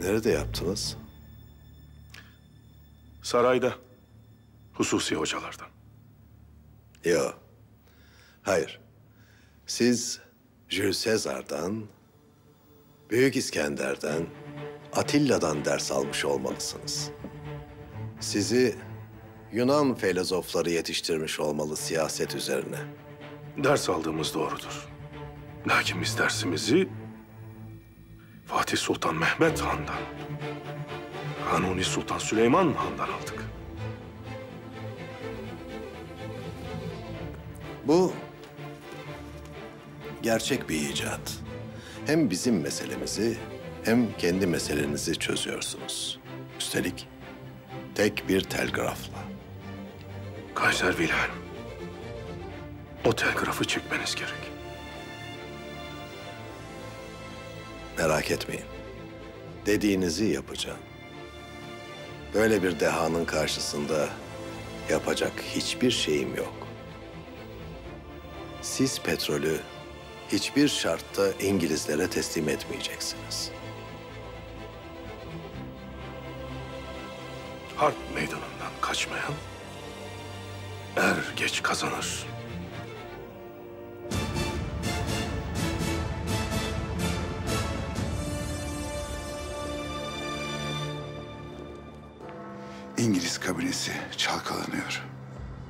nerede yaptınız? Sarayda, hususi hocalardan. Yok. Hayır. Siz Jules Caesar'dan, Büyük İskender'den, Atilla'dan ders almış olmalısınız. Sizi Yunan filozofları yetiştirmiş olmalı siyaset üzerine. Ders aldığımız doğrudur. Lakin biz dersimizi Fatih Sultan Mehmet Han'dan, Kanuni Sultan Süleyman Han'dan aldık. Bu gerçek bir icat. Hem bizim meselemizi hem kendi meselenizi çözüyorsunuz. Üstelik tek bir telgrafla. Kaiser Wilhelm, o telgrafı çekmeniz gerek. Merak etmeyin. Dediğinizi yapacağım. Böyle bir dehanın karşısında yapacak hiçbir şeyim yok. Siz petrolü hiçbir şartta İngilizlere teslim etmeyeceksiniz. Harp meydanından kaçmayan er geç kazanır. İngiliz kabinesi çalkalanıyor.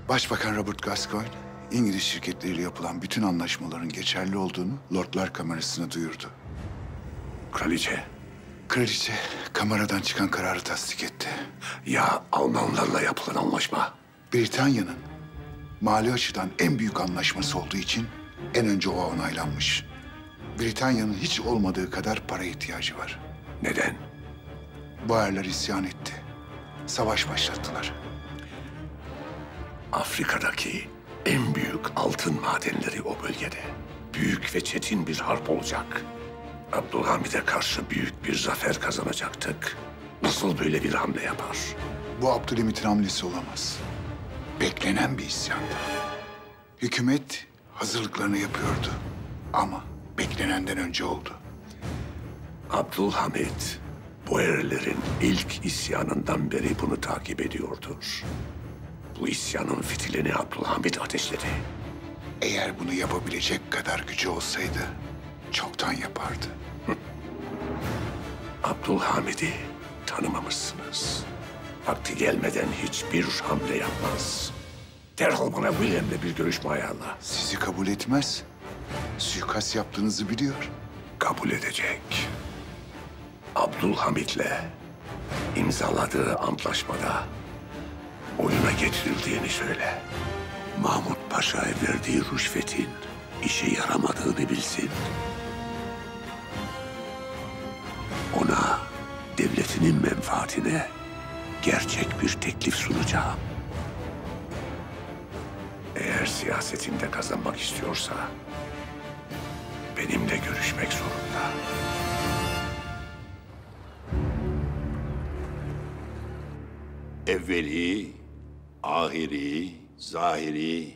Başbakan Robert Gascoigne, İngiliz şirketleriyle yapılan bütün anlaşmaların geçerli olduğunu Lordlar Kamerası'na duyurdu. Kraliçe. Kraliçe kameradan çıkan kararı tasdik etti. Ya Almanlarla yapılan anlaşma? Britanya'nın mali açıdan en büyük anlaşması olduğu için en önce o onaylanmış. Britanya'nın hiç olmadığı kadar para ihtiyacı var. Neden? Boerler isyan etti. Savaş başlattılar. Afrika'daki en büyük altın madenleri o bölgede. Büyük ve çetin bir harp olacak. Abdülhamid'e karşı büyük bir zafer kazanacaktık. Nasıl böyle bir hamle yapar? Bu Abdülhamit'in hamlesi olamaz. Beklenen bir isyandı. Hükümet hazırlıklarını yapıyordu. Ama beklenenden önce oldu. Abdülhamid, Boerlerin ilk isyanından beri bunu takip ediyordur. Bu isyanın fitilini Abdülhamid ateşledi. Eğer bunu yapabilecek kadar gücü olsaydı çoktan yapardı. Abdülhamid'i tanımamışsınız. Vakti gelmeden hiçbir hamle yapmaz. Derhal bana William'le bir görüşme ayarla. Sizi kabul etmez. Suikast yaptığınızı biliyor. Kabul edecek. Abdülhamit'le imzaladığı antlaşmada oyuna getirildiğini söyle. Mahmut Paşa'ya verdiği rüşvetin işe yaramadığını bilsin. Ona devletinin menfaatine gerçek bir teklif sunacağım. Eğer siyasetinde kazanmak istiyorsa benimle görüşmek zorunda. Evveli, ahiri, zahiri,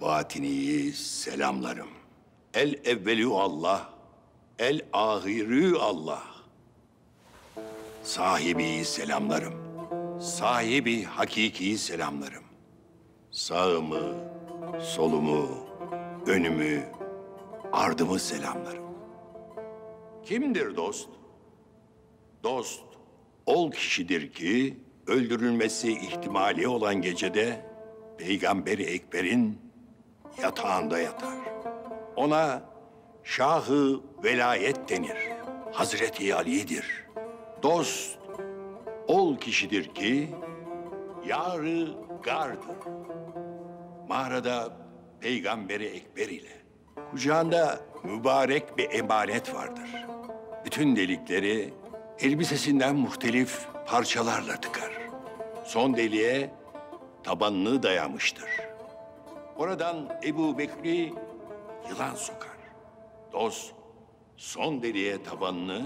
batiniyi selamlarım. El evvelü Allah, el ahirü Allah. Sahibi selamlarım. Sahibi hakiki selamlarım. Sağımı, solumu, önümü, ardımı selamlarım. Kimdir dost? Dost, ol kişidir ki öldürülmesi ihtimali olan gecede Peygamberi Ekber'in yatağında yatar. Ona Şahı Velayet denir. Hazreti Ali'dir. Dost, ol kişidir ki yarı gardır. Mağarada Peygamberi Ekber ile kucağında mübarek bir emanet vardır. Bütün delikleri elbisesinden muhtelif parçalarla tıkar. Son deliğe tabanını dayamıştır. Oradan Ebu Bekri yılan sokar. Dost son deliğe tabanını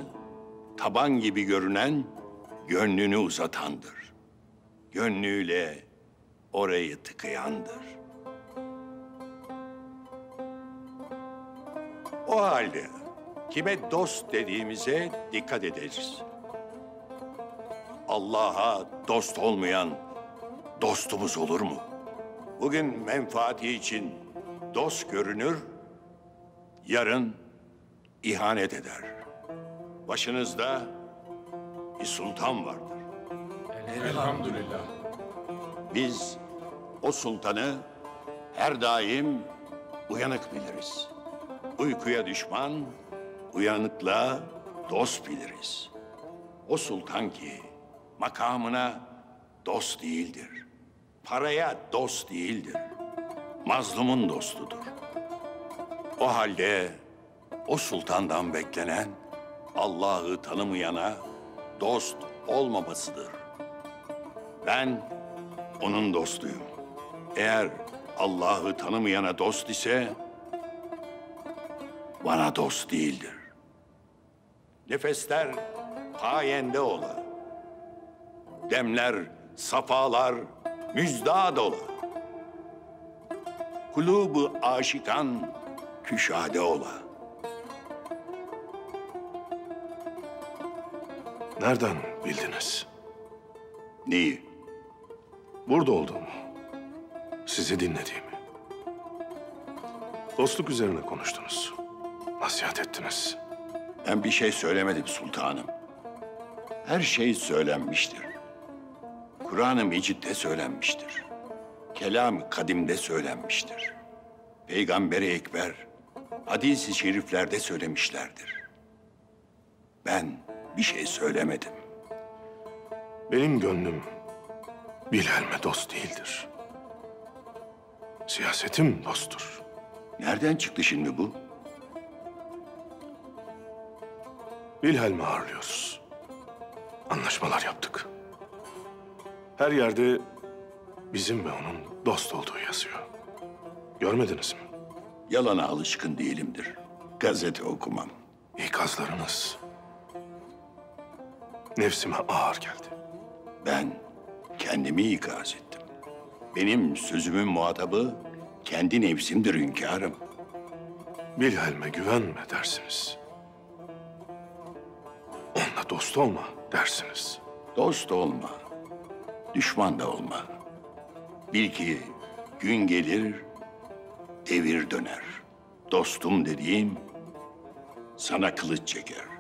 taban gibi görünen gönlünü uzatandır. Gönlüyle orayı tıkayandır. O halde kime dost dediğimize dikkat ederiz. Allah'a dost olmayan dostumuz olur mu? Bugün menfaati için dost görünür, yarın ihanet eder. Başınızda bir sultan vardır. Elhamdülillah. Biz o sultanı her daim uyanık biliriz. Uykuya düşman, uyanıkla dost biliriz. O sultan ki makamına dost değildir. Paraya dost değildir. Mazlumun dostudur. O halde o sultandan beklenen Allah'ı tanımayana dost olmamasıdır. Ben onun dostuyum. Eğer Allah'ı tanımayana dost ise bana dost değildir. Nefesler payende ola. Demler, safalar müjdat ola. Kulubu aşikan küşade ola. Nereden bildiniz? Neyi? Burada olduğumu. Sizi dinlediğimi. Dostluk üzerine konuştunuz. Nasihat ettiniz. Ben bir şey söylemedim sultanım. Her şey söylenmiştir. Kur'an-ı Mecid'de söylenmiştir. Kelam-ı Kadim'de söylenmiştir. Peygamberi Ekber hadis-i şeriflerde söylemişlerdir. Ben bir şey söylemedim. Benim gönlüm Bilal'me dost değildir. Siyasetim dosttur. Nereden çıktı şimdi bu? Wilhelm'i ağırlıyoruz. Anlaşmalar yaptık. Her yerde bizim ve onun dost olduğu yazıyor. Görmediniz mi? Yalana alışkın değilimdir. Gazete okumam. İkazlarınız nefsime ağır geldi. Ben kendimi ikaz ettim. Benim sözümün muhatabı kendi nefsimdir hünkârım. Wilhelm'e güvenme dersiniz. Onunla dost olma dersiniz. Dost olma, düşman da olma. Bil ki gün gelir, devir döner. Dostum dediğim sana kılıç çeker.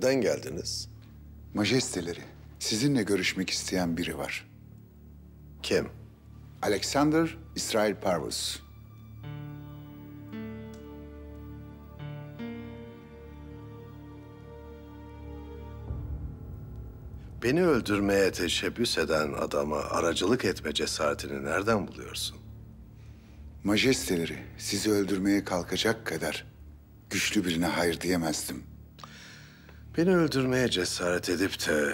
Neden geldiniz? Majesteleri, sizinle görüşmek isteyen biri var. Kim? Alexander İsrail Parvus. Beni öldürmeye teşebbüs eden adama aracılık etme cesaretini nereden buluyorsun? Majesteleri, sizi öldürmeye kalkacak kadar güçlü birine hayır diyemezdim. Beni öldürmeye cesaret edip de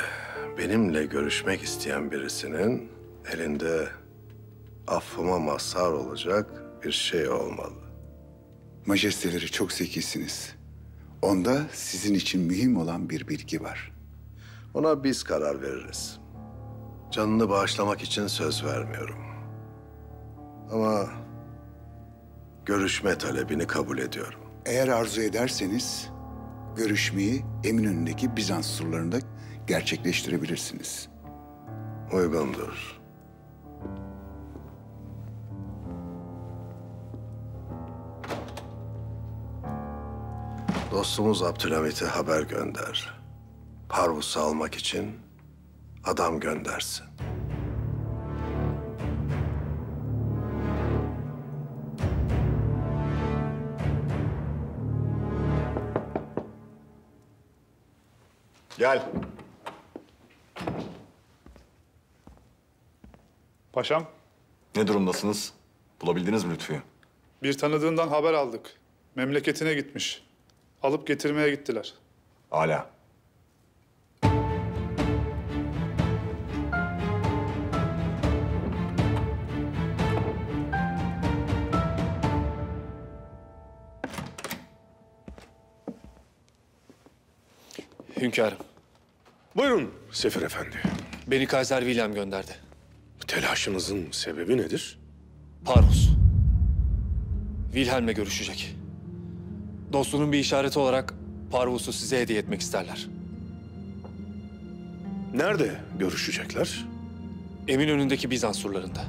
benimle görüşmek isteyen birisinin elinde affıma mazhar olacak bir şey olmalı. Majesteleri çok zekisiniz. Onda sizin için mühim olan bir bilgi var. Ona biz karar veririz. Canını bağışlamak için söz vermiyorum. Ama görüşme talebini kabul ediyorum. Eğer arzu ederseniz görüşmeyi Eminönü'ndeki Bizans surlarında gerçekleştirebilirsiniz. Uygundur. Dostumuz Abdülhamit'e haber gönder. Parvus'u almak için adam göndersin. Gel. Paşam, Ne durumdasınız? Bulabildiniz mi Lütfü'yü? bir tanıdığından haber aldık. Memleketine gitmiş. Alıp getirmeye gittiler. Hala. Hünkârım, Buyurun Sefir Efendi. beni Kaiser Wilhelm gönderdi. Telaşınızın sebebi nedir? Parvus. Wilhelm'le görüşecek. Dostunun bir işareti olarak Parvus'u size hediye etmek isterler. Nerede görüşecekler? Eminönü'ndeki Bizans surlarında.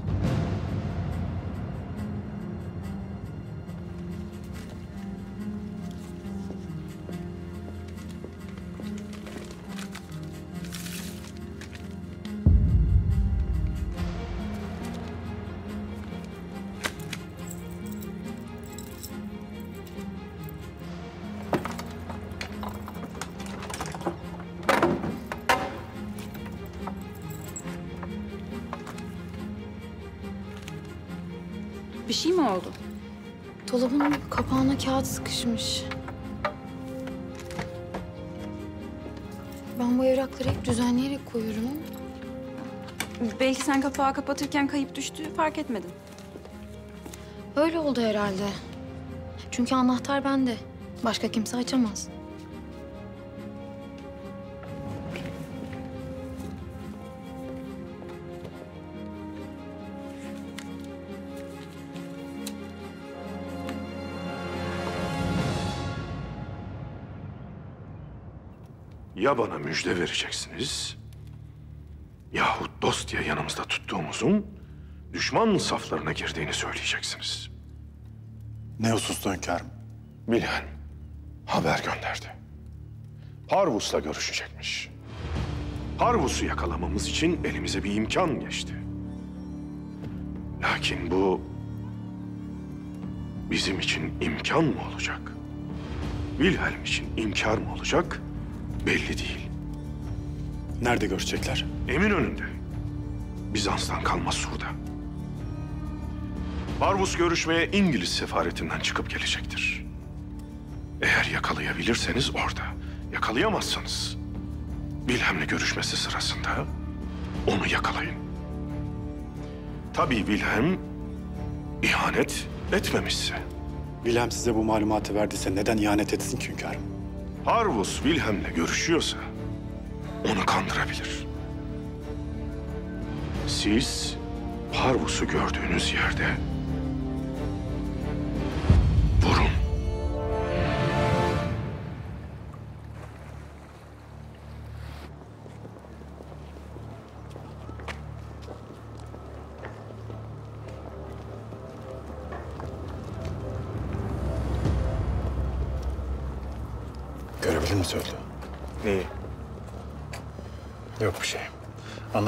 Sıkışmış. Ben bu evrakları hep düzenleyerek koyuyorum ama. Belki sen kapağı kapatırken kayıp düştü, fark etmedin. Öyle oldu herhalde. Çünkü anahtar bende. Başka kimse açamaz. Ya bana müjde vereceksiniz, yahut dost diye yanımızda tuttuğumuzun düşman saflarına girdiğini söyleyeceksiniz. Ne hususta hünkârım? Wilhelm haber gönderdi. Parvus'la görüşecekmiş. Parvus'u yakalamamız için elimize bir imkan geçti. Lakin bu bizim için imkan mı olacak? Wilhelm için inkar mı olacak? Belli değil. Nerede görüşecekler? Eminönü'nde. Bizans'tan kalma surda. Parvus görüşmeye İngiliz sefaretinden çıkıp gelecektir. Eğer yakalayabilirseniz orada, yakalayamazsanız Wilhelm'le görüşmesi sırasında onu yakalayın. Tabii Wilhelm ihanet etmemişse. Wilhelm size bu malumatı verdiyse neden ihanet etsin ki hünkârım? Parvus Wilhelm'le görüşüyorsa onu kandırabilir. Siz Parvus'u gördüğünüz yerde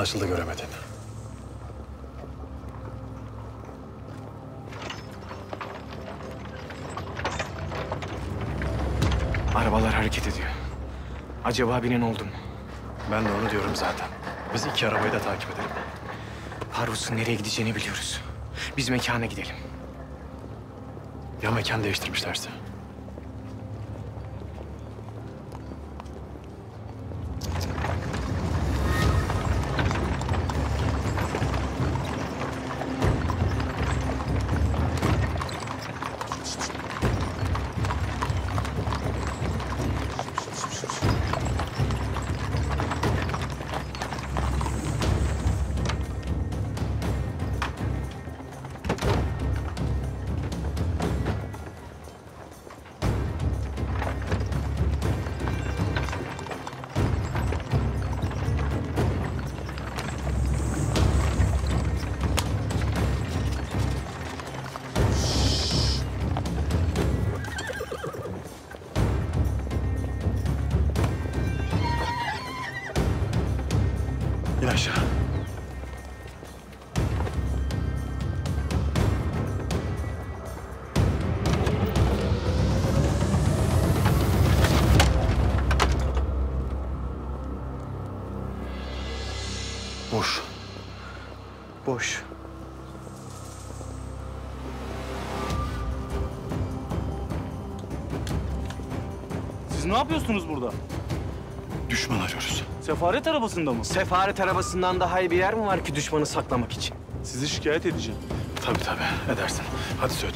Anlaşıldı göremedin. Arabalar hareket ediyor. Acaba binen oldu mu? Ben de onu diyorum zaten. Biz iki arabayı da takip edelim. Parvus'un nereye gideceğini biliyoruz. Biz mekana gidelim. Ya mekan değiştirmişlerse? Yapıyorsunuz burada? Düşman arıyoruz. Sefaret arabasında mı? Sefaret arabasından daha iyi bir yer mi var ki düşmanı saklamak için? Sizi şikayet edeceğim. Tabii tabii edersin. Hadi söyle.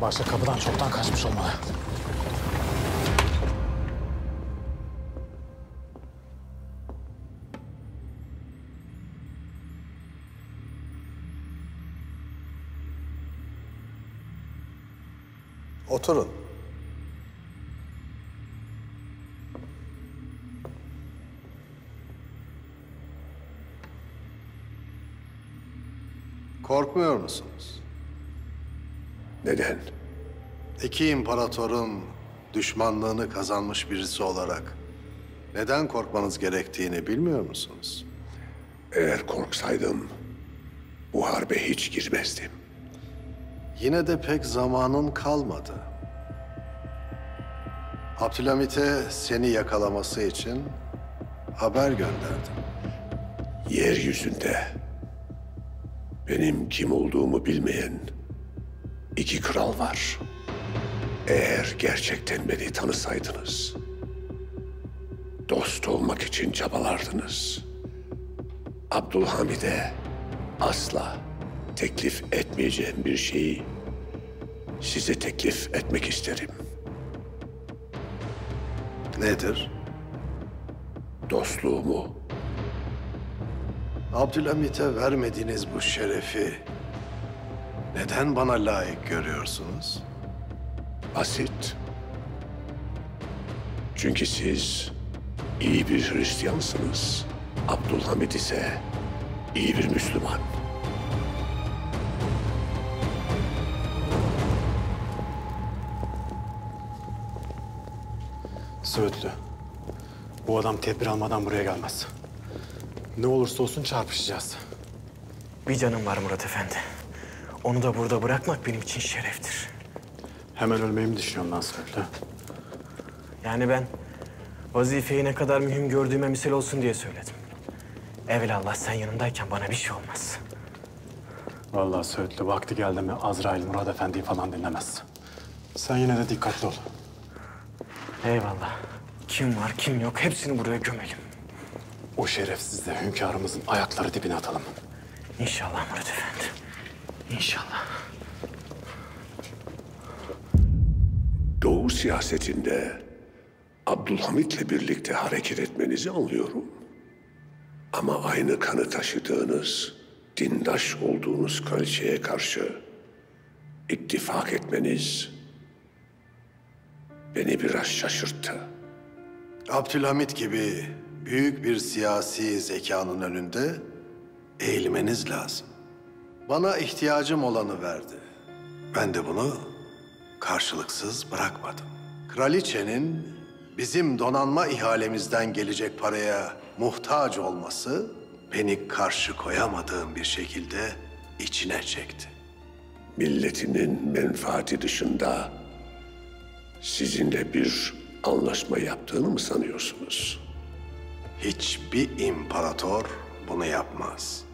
Başka kapıdan çoktan kaçmış olmalı. İki imparatorun düşmanlığını kazanmış birisi olarak neden korkmanız gerektiğini bilmiyor musunuz? Eğer korksaydım bu harbe hiç girmezdim. Yine de pek zamanın kalmadı. Abdülhamit'e seni yakalaması için haber gönderdim. Yeryüzünde benim kim olduğumu bilmeyen iki kral var. Eğer gerçekten beni tanısaydınız, dost olmak için çabalardınız. Abdülhamid'e asla teklif etmeyeceğim bir şeyi size teklif etmek isterim. Nedir? Dostluğumu. Abdülhamit'e vermediğiniz bu şerefi neden bana layık görüyorsunuz? Basit. Çünkü siz iyi bir Hristiyansınız. Abdülhamid ise iyi bir Müslüman. Söğütlü. Bu adam tedbir almadan buraya gelmez. Ne olursa olsun çarpışacağız. Bir canım var Murat Efendi. Onu da burada bırakmak benim için şereftir. Hemen ölmeyi mi düşünüyorsun lan Söğütlü? Yani ben vazifeyi ne kadar mühim gördüğüme misal olsun diye söyledim. Evelallah sen yanımdayken bana bir şey olmaz. Vallahi Söğütlü vakti geldi mi Azrail Murat Efendi'yi falan dinlemez. Sen yine de dikkatli ol. Eyvallah. Kim var kim yok hepsini buraya gömelim. O şerefsizle hünkârımızın ayakları dibine atalım. İnşallah Murat Efendi. İnşallah. Doğu siyasetinde Abdülhamit'le birlikte hareket etmenizi anlıyorum. Ama aynı kanı taşıdığınız, dindaş olduğunuz kraliçeye karşı ittifak etmeniz beni biraz şaşırttı. Abdülhamit gibi büyük bir siyasi zekanın önünde eğilmeniz lazım. Bana ihtiyacım olanı verdi. Ben de bunu karşılıksız bırakmadım. Kraliçenin bizim donanma ihalemizden gelecek paraya muhtaç olması beni karşı koyamadığım bir şekilde içine çekti. Milletinin menfaati dışında sizinle bir anlaşma yaptığını mı sanıyorsunuz? Hiçbir imparator bunu yapmaz.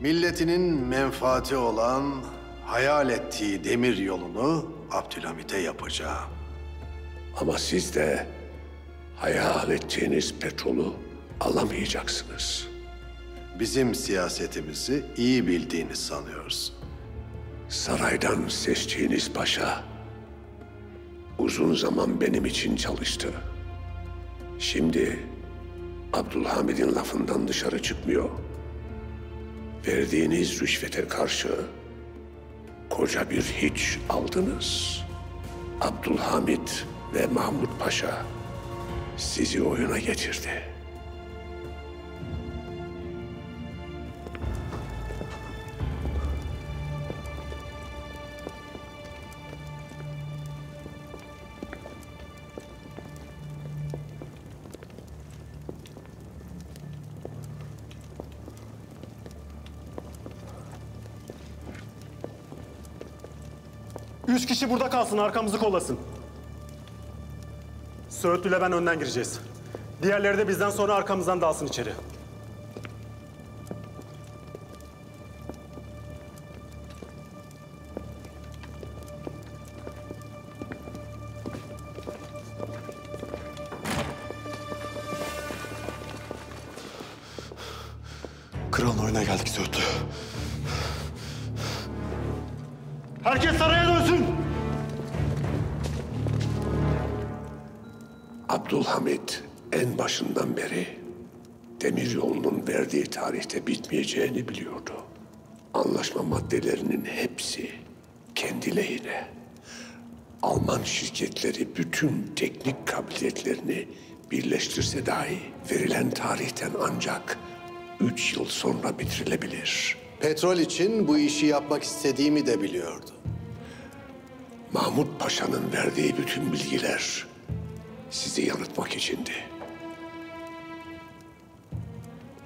Milletinin menfaati olan hayal ettiği demir yolunu Abdülhamit'e yapacağım. Ama siz de hayal ettiğiniz petrolü alamayacaksınız. Bizim siyasetimizi iyi bildiğini sanıyoruz. Saraydan seçtiğiniz paşa uzun zaman benim için çalıştı. Şimdi Abdülhamid'in lafından dışarı çıkmıyor. Verdiğiniz rüşvete karşı koca bir hiç aldınız. Abdülhamid ve Mahmut Paşa sizi oyuna getirdi. Üç kişi burada kalsın, arkamızı kollasın. Söğütlü'yle ben önden gireceğiz. Diğerleri de bizden sonra arkamızdan dalsın içeri. Abdülhamid en başından beri demir yolunun verdiği tarihte bitmeyeceğini biliyordu. Anlaşma maddelerinin hepsi kendi lehine. Alman şirketleri bütün teknik kabiliyetlerini birleştirse dahi verilen tarihten ancak üç yıl sonra bitirilebilir. Petrol için bu işi yapmak istediğimi de biliyordu. Mahmut Paşa'nın verdiği bütün bilgiler sizi yanıltmak içindi.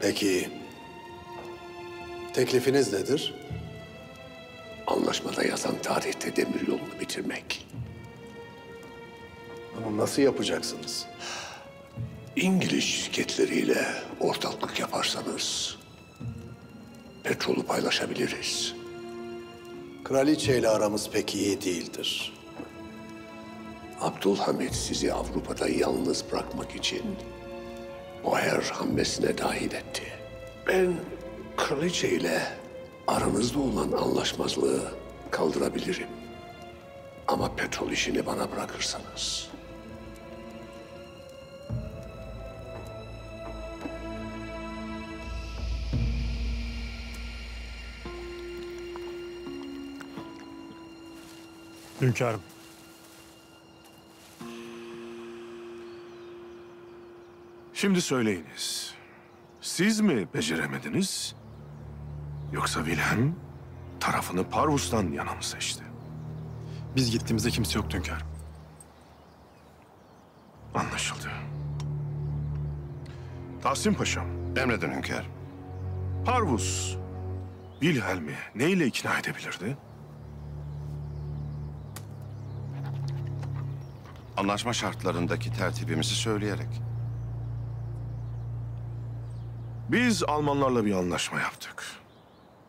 Peki teklifiniz nedir? Anlaşmada yazan tarihte demir yolunu bitirmek. Ama nasıl yapacaksınız? İngiliz şirketleriyle ortaklık yaparsanız petrolü paylaşabiliriz. Kraliçe ile aramız pek iyi değildir. Abdülhamid sizi Avrupa'da yalnız bırakmak için o her hamlesine dahil etti. Ben kraliçe ile aranızda olan anlaşmazlığı kaldırabilirim. Ama petrol işini bana bırakırsanız Hünkârım. Şimdi söyleyiniz. Siz mi beceremediniz? Yoksa Wilhelm tarafını Parvus'tan yana mı seçti? Biz gittiğimizde kimse yoktu hünkârım. Anlaşıldı. Tahsin Paşam. Emredin hünkâr. Parvus, Wilhelm'i neyle ikna edebilirdi? Anlaşma şartlarındaki tertibimizi söyleyerek. Biz Almanlarla bir anlaşma yaptık.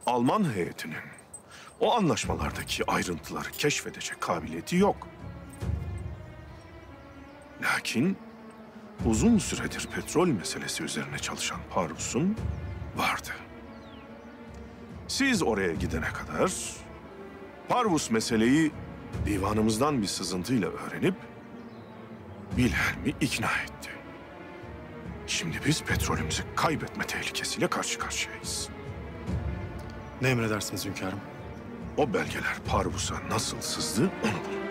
Alman heyetinin o anlaşmalardaki ayrıntıları keşfedecek kabiliyeti yok. Lakin uzun süredir petrol meselesi üzerine çalışan Parvus'un vardı. Siz oraya gidene kadar Parvus meseleyi divanımızdan bir sızıntıyla öğrenip Wilhelm'i ikna etti. Şimdi biz petrolümüzü kaybetme tehlikesiyle karşı karşıyayız. Ne emredersiniz hünkârım? O belgeler Parvus'a nasıl sızdı onu bul.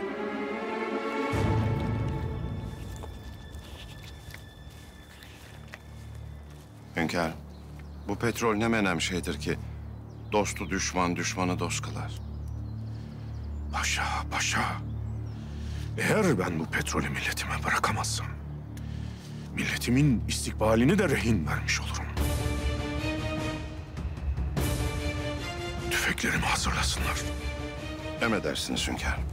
Hünkâr, Bu petrol ne menem şeydir ki dostu düşman, düşmanı dost kılar. Paşa, paşa. Eğer ben bu petrolü milletime bırakamazsam... ...milletimin istikbalini de rehin vermiş olurum. Tüfeklerimi hazırlasınlar. Emredersiniz hünkârım.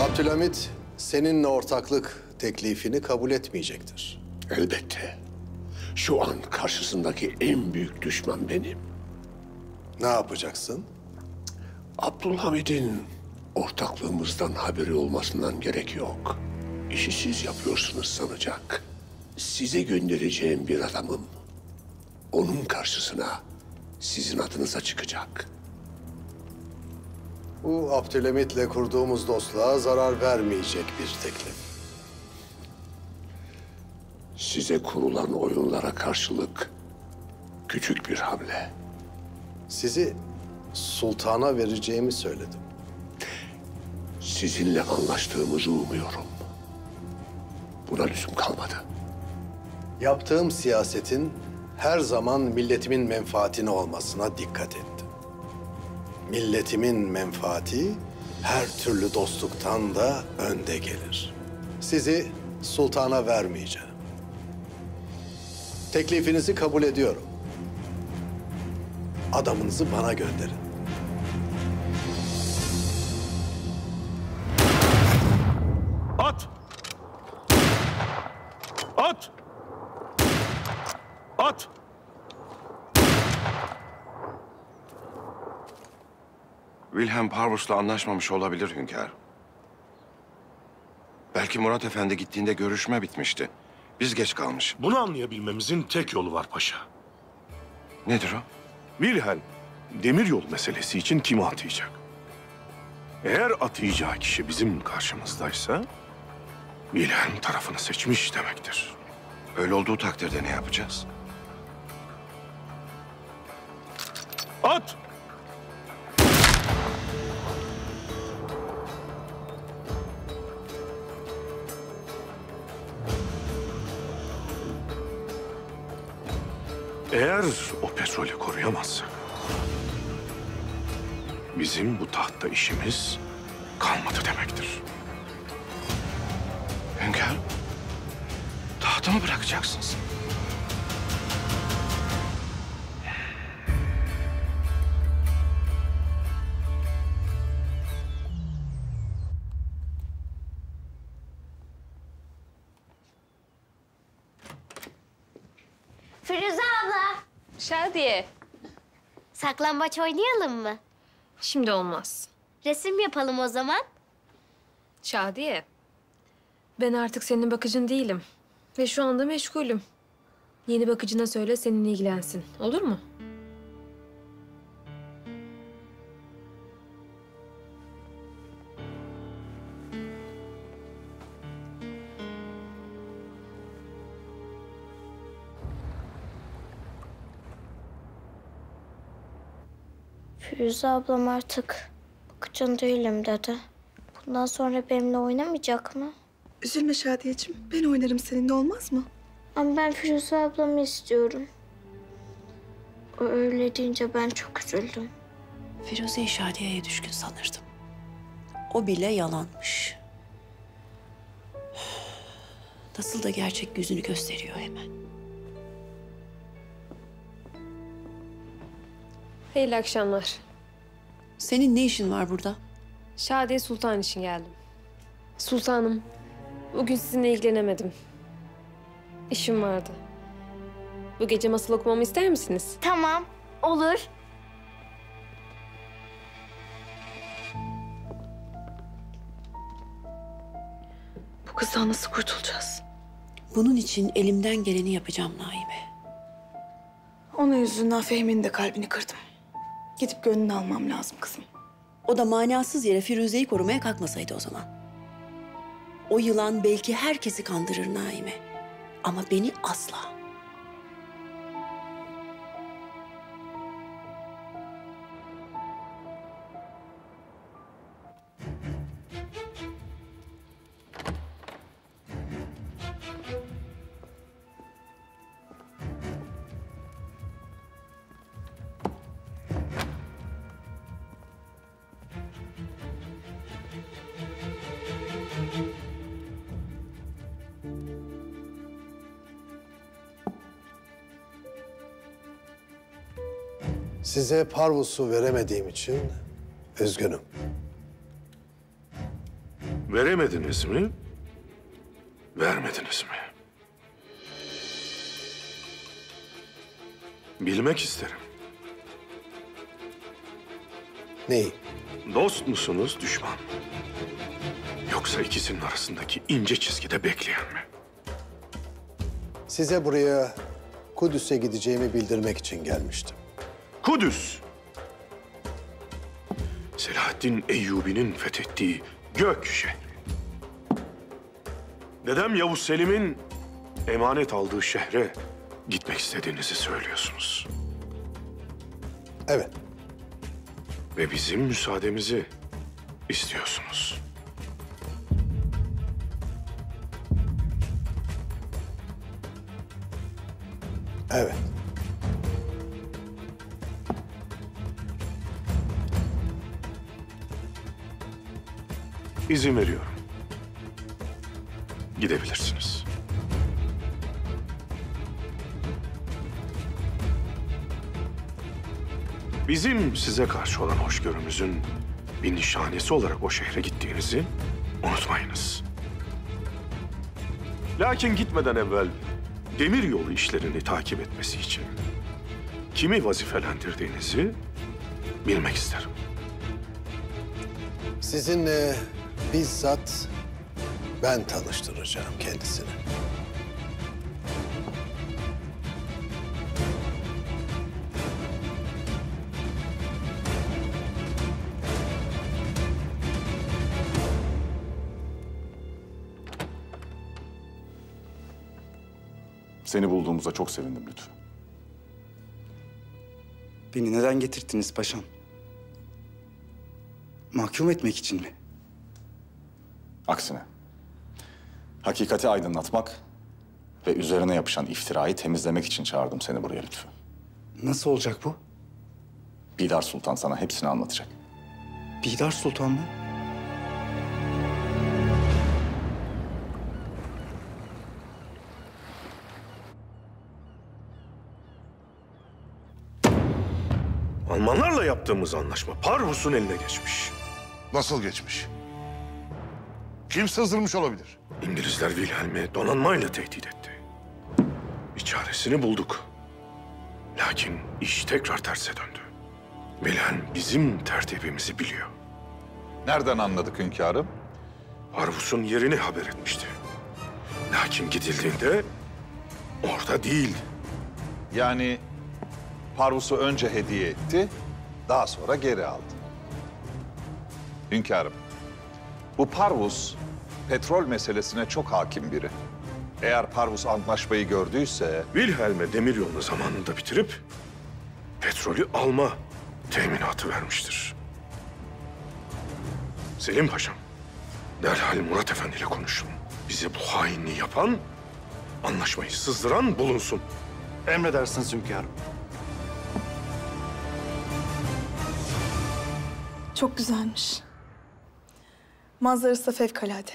Abdülhamit seninle ortaklık teklifini kabul etmeyecektir. Elbette. Şu an karşısındaki en büyük düşman benim. Ne yapacaksın? Abdülhamid'in ortaklığımızdan haberi olmasından gerek yok. İşi siz yapıyorsunuz sanacak. Size göndereceğim bir adamım. Onun karşısına sizin adınıza çıkacak. Bu Abdülhamit'le kurduğumuz dostluğa zarar vermeyecek bir teklif. Size kurulan oyunlara karşılık küçük bir hamle. Sizi sultana vereceğimi söyledim. Sizinle anlaştığımızı umuyorum. Buna lüzum kalmadı. Yaptığım siyasetin her zaman milletimin menfaatine olmasına dikkat ettim. Milletimin menfaati her türlü dostluktan da önde gelir. Sizi sultana vermeyeceğim. Teklifinizi kabul ediyorum. Adamınızı bana gönderin. At! At! At! Wilhelm Parvus'la anlaşmamış olabilir hünkârım. Belki Murat Efendi gittiğinde görüşme bitmişti. Biz geç kalmış. Bunu anlayabilmemizin tek yolu var paşa. Nedir o? Wilhelm, demiryol meselesi için kimi atayacak? Eğer atayacağı kişi bizim karşımızdaysa... ...Wilhelm tarafını seçmiş demektir. Öyle olduğu takdirde ne yapacağız? At! Eğer o petrolü koruyamazsak... ...bizim bu tahtta işimiz kalmadı demektir. Hünkârım, tahtı mı bırakacaksınız? Şadiye. Saklambaç oynayalım mı? Şimdi olmaz. Resim yapalım o zaman. Şadiye. Ben artık senin bakıcın değilim. Ve şu anda meşgulüm. Yeni bakıcına söyle seninle ilgilensin. Olur mu? Firuze ablam artık bakıcın değilim dedi. Bundan sonra benimle oynamayacak mı? Üzülme Şadiyeciğim. Ben oynarım seninle olmaz mı? Ama ben Firuze ablamı istiyorum. O öyle deyince ben çok üzüldüm. Firuze'yi Şadiye'ye düşkün sanırdım. O bile yalanmış. Nasıl da gerçek yüzünü gösteriyor hemen. Hayırlı akşamlar. Senin ne işin var burada? Şadiye Sultan için geldim. Sultanım, bugün sizinle ilgilenemedim. İşim vardı. Bu gece masal okumamı ister misiniz? Tamam, olur. Bu kızdan nasıl kurtulacağız? Bunun için elimden geleni yapacağım Naime. Onun yüzünden Fehmi'nin de kalbini kırdım. Gidip gönlünü almam lazım kızım. O da manasız yere Firuze'yi korumaya kalkmasaydı o zaman. O yılan belki herkesi kandırır Naime. Ama beni asla. Size Parvus'u veremediğim için üzgünüm. Veremediniz mi? Vermediniz mi? Bilmek isterim. Neyi? Dost musunuz, düşman mı? Yoksa ikisinin arasındaki ince çizgide bekleyen mi? Size buraya Kudüs'e gideceğimi bildirmek için gelmiştim. Kudüs. Selahaddin Eyyubi'nin fethettiği gök şehri. Dedem Yavuz Selim'in emanet aldığı şehre gitmek istediğinizi söylüyorsunuz. Evet. Ve bizim müsaademizi istiyorsunuz. İzin veriyorum. Gidebilirsiniz. Bizim size karşı olan hoşgörümüzün bir nişanesi olarak o şehre gittiğinizi unutmayınız. Lakin gitmeden evvel demir yolu işlerini takip etmesi için kimi vazifelendirdiğinizi bilmek isterim. Sizinle bizzat ben tanıştıracağım kendisini. Seni bulduğumuza çok sevindim Lütfü. Beni neden getirdiniz paşam? Mahkum etmek için mi? Aksine. Hakikati aydınlatmak ve üzerine yapışan iftirayı temizlemek için çağırdım seni buraya Lütfü. Nasıl olacak bu? Bidar Sultan sana hepsini anlatacak. Bidar Sultan mı? Almanlarla yaptığımız anlaşma Parvus'un eline geçmiş. Nasıl geçmiş? Kim sızdırmış olabilir? İngilizler Wilhelm'i donanmayla tehdit etti. Bir çaresini bulduk. Lakin iş tekrar terse döndü. Wilhelm bizim tertibimizi biliyor. Nereden anladık hünkârım? Parvus'un yerini haber etmişti. Lakin gidildiğinde orada değil. Yani Parvus'u önce hediye etti, daha sonra geri aldı. Hünkârım, bu Parvus petrol meselesine çok hakim biri. Eğer Parvus anlaşmayı gördüyse... Wilhelm'e demiryolunu zamanında bitirip petrolü alma teminatı vermiştir. Selim Paşam, derhal Murat Efendi ile konuşun. Bize bu hainliği yapan, anlaşmayı sızdıran bulunsun. Emredersiniz hünkârım. Çok güzelmiş. Manzarası da fevkalade.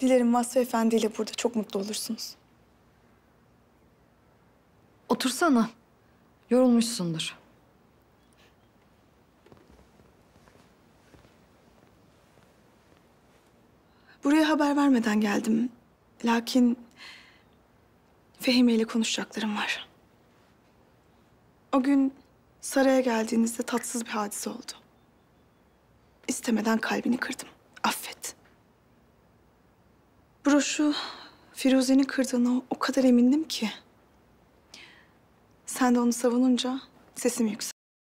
Dilerim Vasfi Efendi ile burada çok mutlu olursunuz. Otursana. Yorulmuşsundur. Buraya haber vermeden geldim. Lakin Fehime ile konuşacaklarım var. O gün saraya geldiğinizde tatsız bir hadise oldu. İstemeden kalbini kırdım. Affet. Broşu Firuze'nin kırdığına o kadar emindim ki. Sen de onu savununca sesim yükseldi.